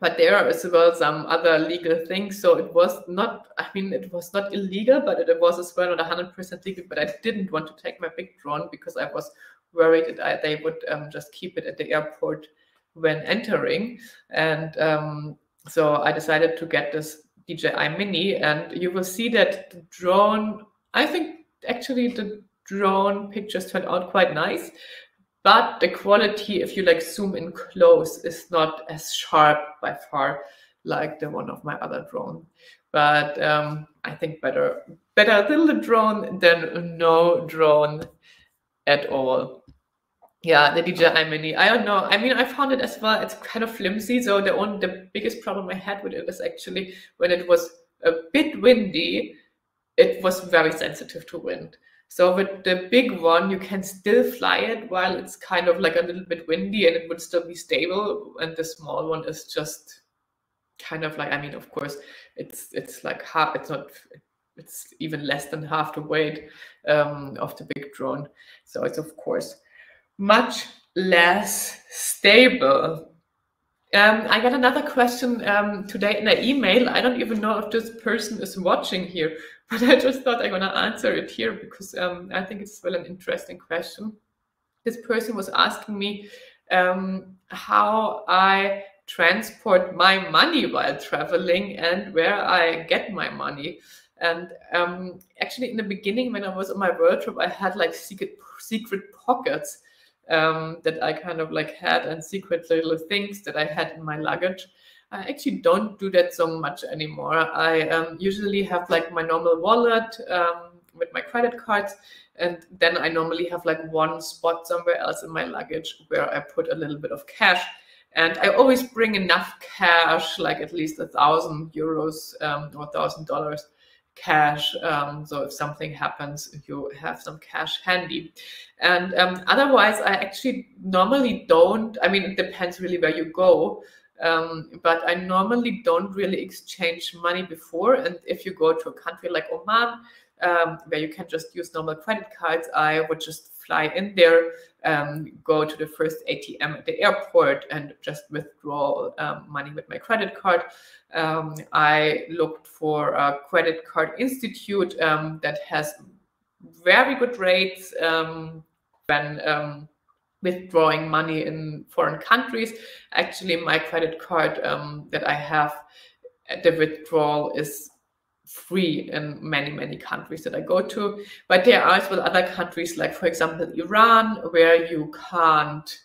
but there are as well some other legal things. So it was not, I mean, it was not illegal, but it was as well not 100% legal. But I didn't want to take my big drone because I was worried that I, they would um, just keep it at the airport when entering. And um, so I decided to get this DJI Mini, and you will see that the drone, I think actually the drone pictures turned out quite nice, but the quality, if you like zoom in close, is not as sharp by far like the one of my other drone. But um, I think better better little drone than no drone at all. Yeah, the DJI Mini. I don't know. I mean, I found it as well. It's kind of flimsy. So the only the biggest problem I had with it is actually when it was a bit windy, it was very sensitive to wind. So with the big one, you can still fly it while it's kind of like a little bit windy, and it would still be stable. And the small one is just kind of like. I mean, of course, it's it's like half. It's not. It's even less than half the weight um, of the big drone. So it's of course much less stable. Um, I got another question um, today in an email. I don't even know if this person is watching here, but I just thought I'm gonna answer it here because um, I think it's well an interesting question. This person was asking me um, how I transport my money while traveling and where I get my money. And um, actually, in the beginning, when I was on my world trip, I had like secret secret pockets um, that I kind of like had and secret little things that I had in my luggage. I actually don't do that so much anymore. I um, usually have like my normal wallet um, with my credit cards, and then I normally have like one spot somewhere else in my luggage where I put a little bit of cash. And I always bring enough cash, like at least a thousand euros um, or thousand dollars cash. Um, so if something happens, you have some cash handy. And um, otherwise, I actually normally don't. I mean, it depends really where you go. Um, but I normally don't really exchange money before. And if you go to a country like Oman, um, where you can just use normal credit cards, I would just fly in there, um, go to the first ATM at the airport, and just withdraw um, money with my credit card. Um, I looked for a credit card institute um, that has very good rates um, when withdrawing money in foreign countries. Actually, my credit card that I have, the withdrawal is free in many many countries that i go to but there are as well other countries like for example iran where you can't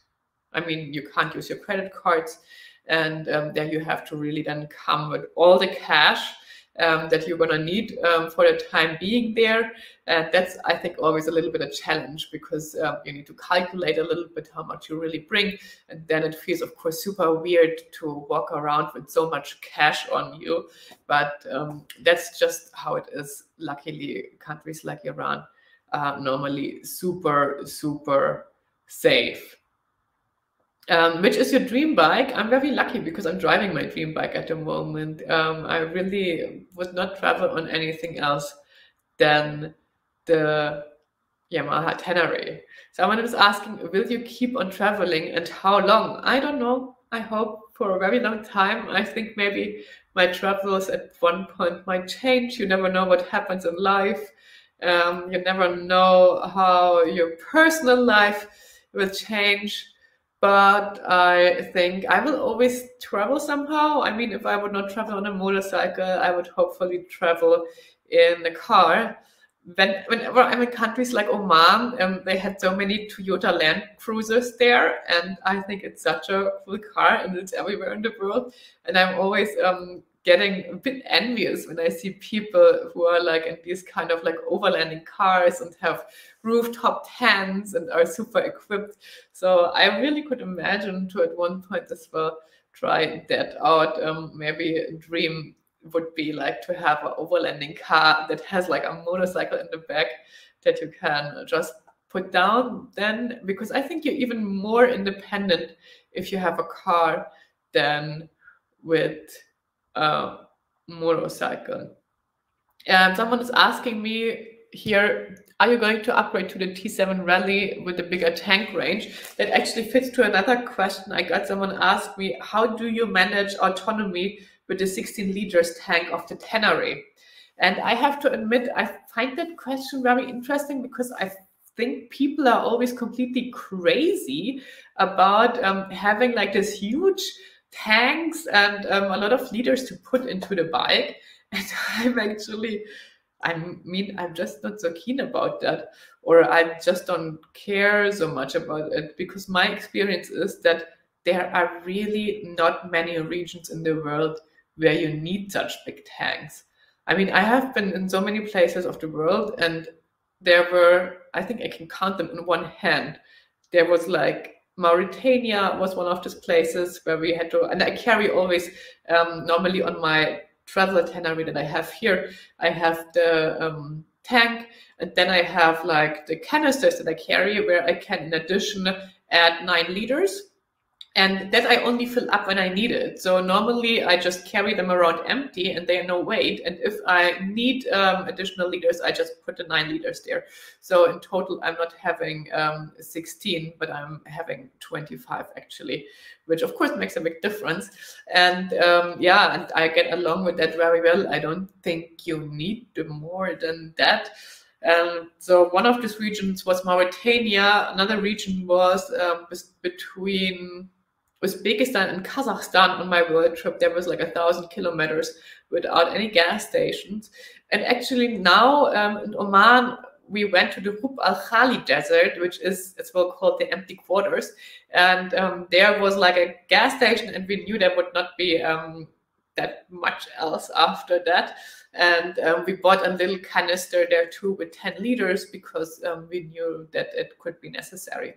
i mean you can't use your credit cards and um, there you have to really then come with all the cash um, that you're going to need um, for the time being there. And that's, I think, always a little bit a challenge because um, you need to calculate a little bit how much you really bring. And then it feels, of course, super weird to walk around with so much cash on you. But um, that's just how it is. Luckily, countries like Iran are normally super, super safe. Um, which is your dream bike? I'm very lucky because I'm driving my dream bike at the moment. Um, I really would not travel on anything else than the Yamaha Tenere. Someone was asking, will you keep on traveling and how long? I don't know. I hope for a very long time. I think maybe my travels at one point might change. You never know what happens in life. Um, you never know how your personal life will change but I think I will always travel somehow. I mean, if I would not travel on a motorcycle, I would hopefully travel in a car. When, whenever I'm in countries like Oman, um, they had so many Toyota Land Cruisers there, and I think it's such a cool car, and it's everywhere in the world. And I'm always um, getting a bit envious when I see people who are like in these kind of like overlanding cars and have rooftop tents and are super equipped. So I really could imagine to at one point as well try that out. Um, maybe a dream would be like to have an overlanding car that has like a motorcycle in the back that you can just put down then because I think you're even more independent if you have a car than with uh, motorcycle. And someone is asking me here, are you going to upgrade to the T7 Rally with the bigger tank range? That actually fits to another question I got. Someone asked me, how do you manage autonomy with the 16 liters tank of the Tenere? And I have to admit, I find that question very interesting because I think people are always completely crazy about um, having like this huge tanks and um, a lot of liters to put into the bike. And I'm actually, I mean, I'm just not so keen about that, or I just don't care so much about it because my experience is that there are really not many regions in the world where you need such big tanks. I mean, I have been in so many places of the world, and there were, I think I can count them in one hand. There was like Mauritania was one of those places where we had to, and I carry always um, normally on my travel Tenere that I have here, I have the um, tank, and then I have like the canisters that I carry where I can, in addition, add nine liters. And that I only fill up when I need it. So normally I just carry them around empty and they are no weight. And if I need um, additional liters, I just put the nine liters there. So in total, I'm not having um, 16, but I'm having 25 actually, which of course makes a big difference. And um, yeah, and I get along with that very well. I don't think you need more than that. Um, so one of these regions was Mauritania. Another region was um, between Uzbekistan and Kazakhstan on my world trip, there was like a thousand kilometers without any gas stations. And actually now um, in Oman, we went to the Rub al Khali Desert, which is as well called the empty quarters. And um, there was like a gas station, and we knew there would not be um, that much else after that. And um, we bought a little canister there too with 10 liters because um, we knew that it could be necessary.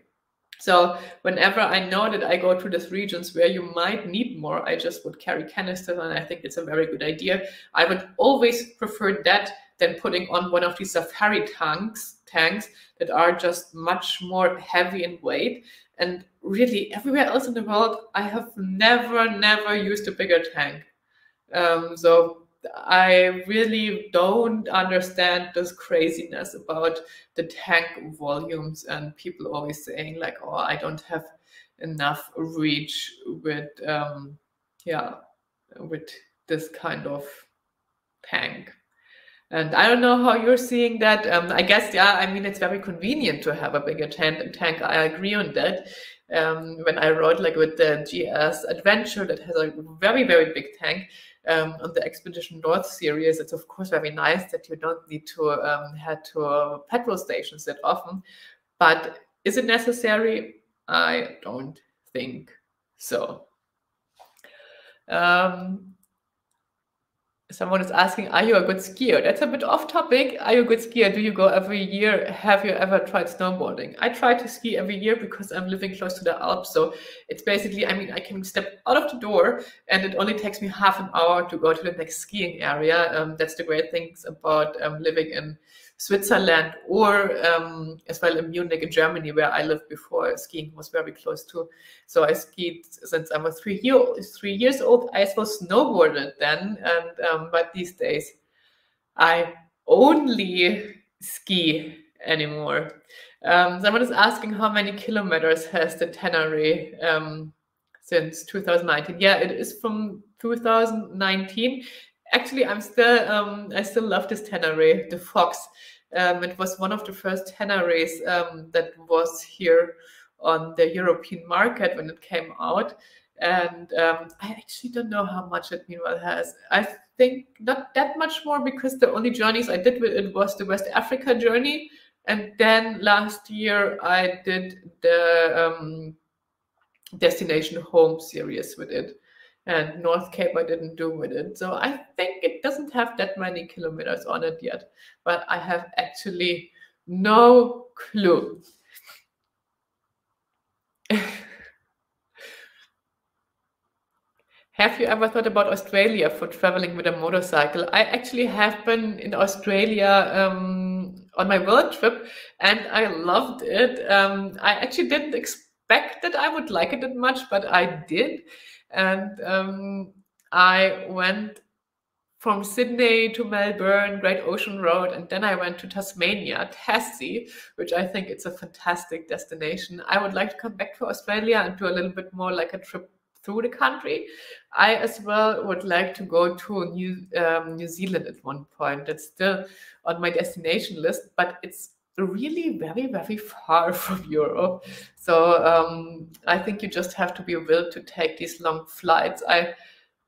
So whenever I know that I go to these regions where you might need more, I just would carry canisters, and I think it's a very good idea. I would always prefer that than putting on one of these safari tanks tanks that are just much more heavy in weight. And really, everywhere else in the world, I have never, never used a bigger tank. Um, so I really don't understand this craziness about the tank volumes and people always saying like, "Oh, I don't have enough reach with, um, yeah, with this kind of tank." And I don't know how you're seeing that. Um, I guess, yeah, I mean, it's very convenient to have a bigger tank. tank. I agree on that. Um, when I rode like with the GS Adventure that has a very, very big tank, um, on the Expedition North series, it's of course very nice that you don't need to um, head to petrol stations that often. But is it necessary? I don't think so. Um, someone is asking, are you a good skier? That's a bit off topic. Are you a good skier? Do you go every year? Have you ever tried snowboarding? I try to ski every year because I'm living close to the Alps. So it's basically, I mean, I can step out of the door and it only takes me half an hour to go to the next skiing area. Um, that's the great things about um, living in Switzerland or um, as well in Munich in Germany, where I lived before. Skiing was very close to. So I skied since I was three, year, three years old. I was snowboarded then, and um, but these days I only ski anymore. Um, someone is asking how many kilometers has the Tenere um, since 2019. Yeah, it is from 2019 actually i'm still um, i still love this tenere the fox um, it was one of the first Teneres um, that was here on the European market when it came out. And um, I actually don't know how much it meanwhile has. I think not that much more because the only journeys I did with it was the West Africa journey. And then last year I did the um, Destination Home series with it and North Cape I didn't do with it. So I think it doesn't have that many kilometers on it yet, but I have actually no clue. have you ever thought about Australia for traveling with a motorcycle? I actually have been in Australia um, on my world trip and I loved it. Um, I actually didn't expect that I would like it that much, but I did and um, I went from Sydney to Melbourne, Great Ocean Road, and then I went to Tasmania, Tassie, which I think it's a fantastic destination. I would like to come back to Australia and do a little bit more like a trip through the country. I as well would like to go to New um, New Zealand at one point. That's still on my destination list, but it's really very very far from Europe. So um, I think you just have to be willing to take these long flights. I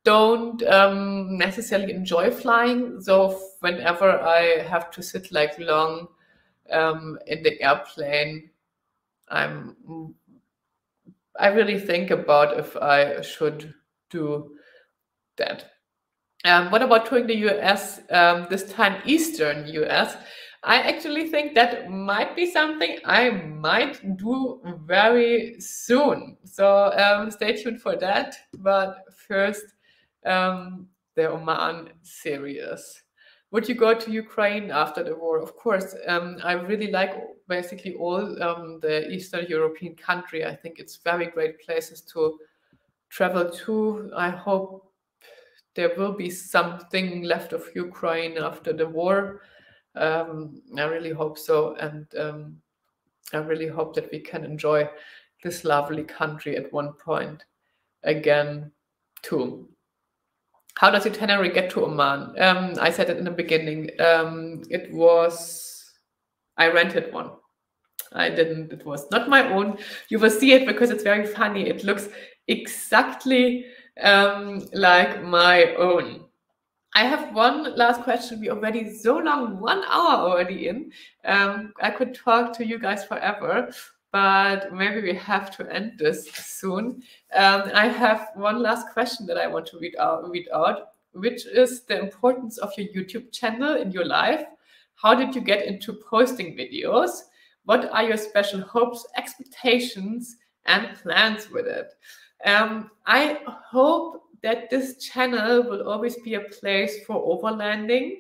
don't um, necessarily enjoy flying, so whenever I have to sit like long um, in the airplane, I'm I really think about if I should do that. Um, what about touring the US? Um, this time, Eastern US. I actually think that might be something I might do very soon. So um, stay tuned for that. But first, um, the Oman series, would you go to Ukraine after the war? Of course. Um, I really like basically all um, the Eastern European country. I think it's very great places to travel to. I hope there will be something left of Ukraine after the war. Um, I really hope so, and um, I really hope that we can enjoy this lovely country at one point again too. How does Tenere get to Oman? Um, I said it in the beginning. Um, it was I rented one. I didn't. It was not my own. You will see it because it's very funny. It looks exactly um, like my own. I have one last question. We already so long, one hour already in. Um, I could talk to you guys forever, but maybe we have to end this soon. Um, I have one last question that I want to read out, read out, which is the importance of your YouTube channel in your life. How did you get into posting videos? What are your special hopes, expectations, and plans with it? Um, I hope that this channel will always be a place for overlanding,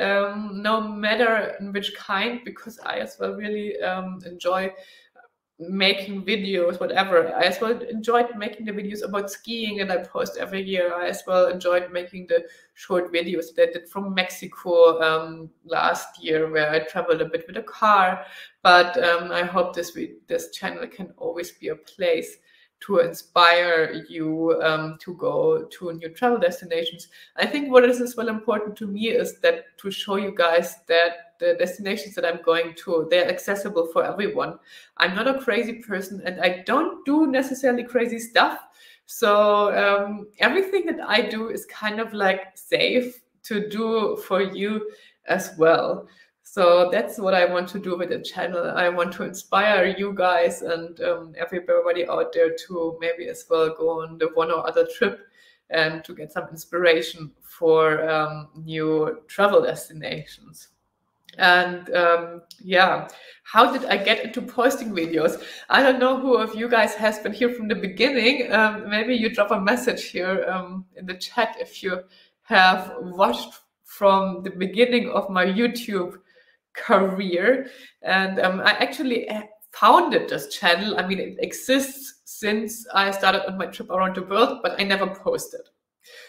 um, no matter in which kind, because I as well really um, enjoy making videos, whatever. I as well enjoyed making the videos about skiing and I post every year. I as well enjoyed making the short videos that I did from Mexico um, last year, where I traveled a bit with a car. But um, I hope this this channel can always be a place to inspire you um, to go to new travel destinations. I think what is as well important to me is that to show you guys that the destinations that I'm going to, they're accessible for everyone. I'm not a crazy person and I don't do necessarily crazy stuff. So um, everything that I do is kind of like safe to do for you as well. So that's what I want to do with the channel. I want to inspire you guys and um, everybody out there to maybe as well go on the one or other trip and to get some inspiration for um, new travel destinations. And um, yeah, how did I get into posting videos? I don't know who of you guys has been here from the beginning. Um, maybe you drop a message here um, in the chat if you have watched from the beginning of my YouTube career. And um, I actually eh, founded this channel. I mean, it exists since I started on my trip around the world, but I never posted.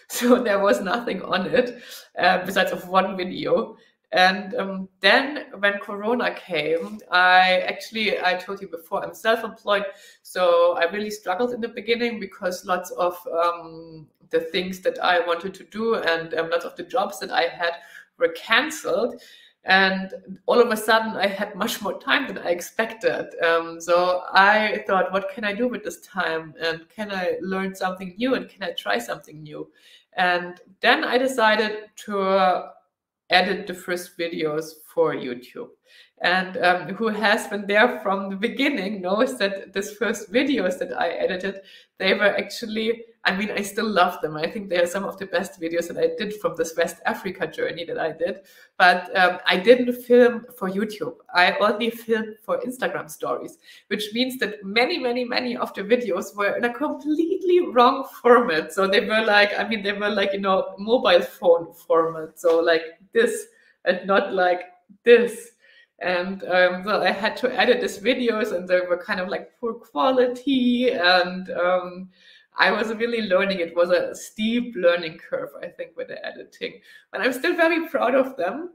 So there was nothing on it uh, besides of one video. And um, then when Corona came, I actually, I told you before, I'm self-employed. So I really struggled in the beginning because lots of um, the things that I wanted to do and um, lots of the jobs that I had were canceled and all of a sudden i had much more time than i expected. Um, so i thought what can i do with this time? And can i learn something new? And can i try something new? And then i decided to edit the first videos for youtube and um, who has been there from the beginning knows that this first videos that I edited, they were actually, I mean, I still love them. I think they are some of the best videos that I did from this West Africa journey that I did. But um, I didn't film for YouTube. I only filmed for Instagram stories, which means that many, many, many of the videos were in a completely wrong format. So they were like, I mean, they were like, you know, mobile phone format. So like this and not like this and um, so I had to edit these videos, and they were kind of like poor quality, and um, I was really learning. It was a steep learning curve, I think, with the editing, but I'm still very proud of them.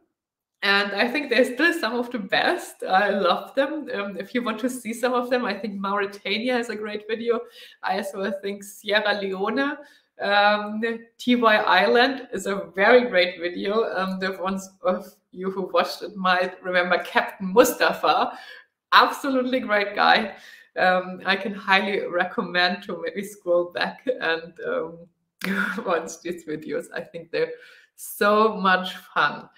And I think they're still some of the best. I love them. Um, if you want to see some of them, I think Mauritania is a great video. I also think Sierra Leone um, Tiwai Island is a very great video. Um, the ones of you who watched it might remember Captain Mustafa. Absolutely great guy. Um, I can highly recommend to maybe scroll back and um, watch these videos. I think they're so much fun.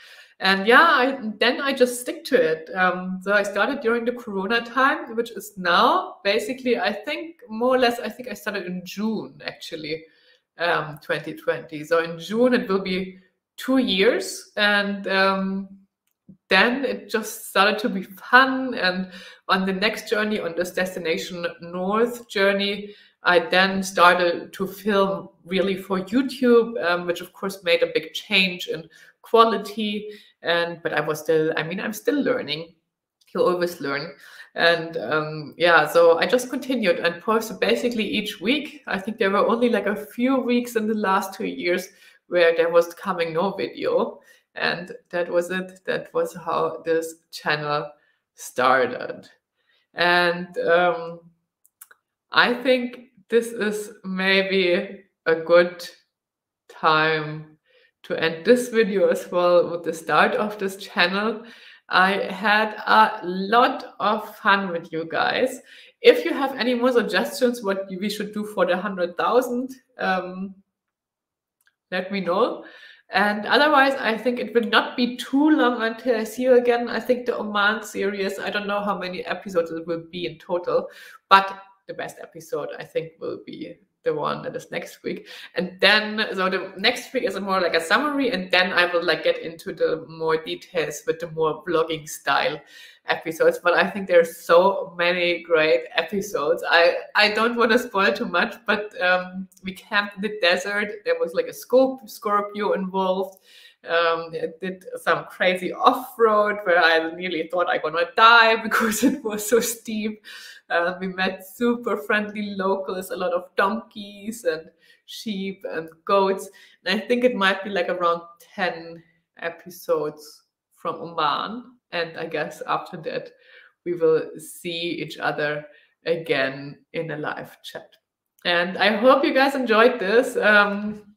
And yeah, I, then I just stick to it. Um, so I started during the Corona time, which is now basically, I think more or less, I think I started in June actually um, 2020. So in June it will be two years, and um, then it just started to be fun. And on the next journey, on this destination north journey, I then started to film really for YouTube, um, which of course made a big change in quality. And but I was still, I mean, I'm still learning. You always learn. And um, yeah, so I just continued and posted basically each week. I think there were only like a few weeks in the last two years where there was coming no video. And that was it. That was how this channel started. And um, I think this is maybe a good time to end this video as well with the start of this channel. I had a lot of fun with you guys. If you have any more suggestions what we should do for the 100,000, um, let me know. And otherwise, I think it will not be too long until I see you again. I think the Oman series, I don't know how many episodes it will be in total, but the best episode, I think, will be the one that is next week. And then, so the next week is more like a summary, and then I will like get into the more details with the more vlogging style episodes. But I think there's so many great episodes. I I don't want to spoil too much, but um, we camped in the desert. There was like a scope Scorpio involved. Um, did some crazy off road where I nearly thought I'm gonna die because it was so steep. Uh, we met super friendly locals, a lot of donkeys and sheep and goats. And I think it might be like around 10 episodes from Oman. And I guess after that, we will see each other again in a live chat. And I hope you guys enjoyed this. Um,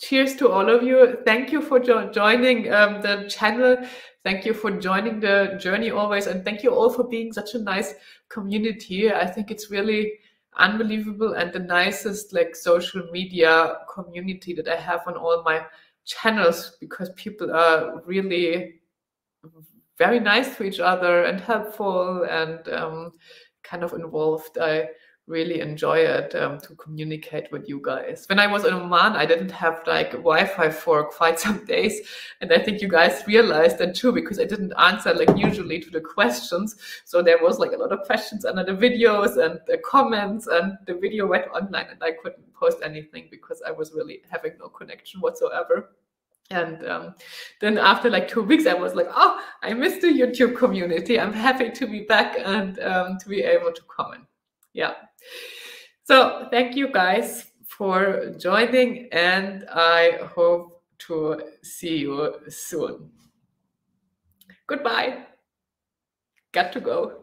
cheers to all of you. Thank you for jo joining um, the channel. Thank you for joining the journey always. And thank you all for being such a nice community. I think it's really unbelievable and the nicest like social media community that I have on all my channels because people are really very nice to each other and helpful and um, kind of involved. I really enjoy it um, to communicate with you guys. When I was in Oman, I didn't have like Wi-Fi for quite some days, and I think you guys realized that too because I didn't answer like usually to the questions. So there was like a lot of questions under the videos and the comments, and the video went online, and I couldn't post anything because I was really having no connection whatsoever. And um, then after like two weeks, I was like, oh, I missed the YouTube community. I'm happy to be back and um, to be able to comment. Yeah. So thank you guys for joining, and I hope to see you soon. Goodbye. Got to go.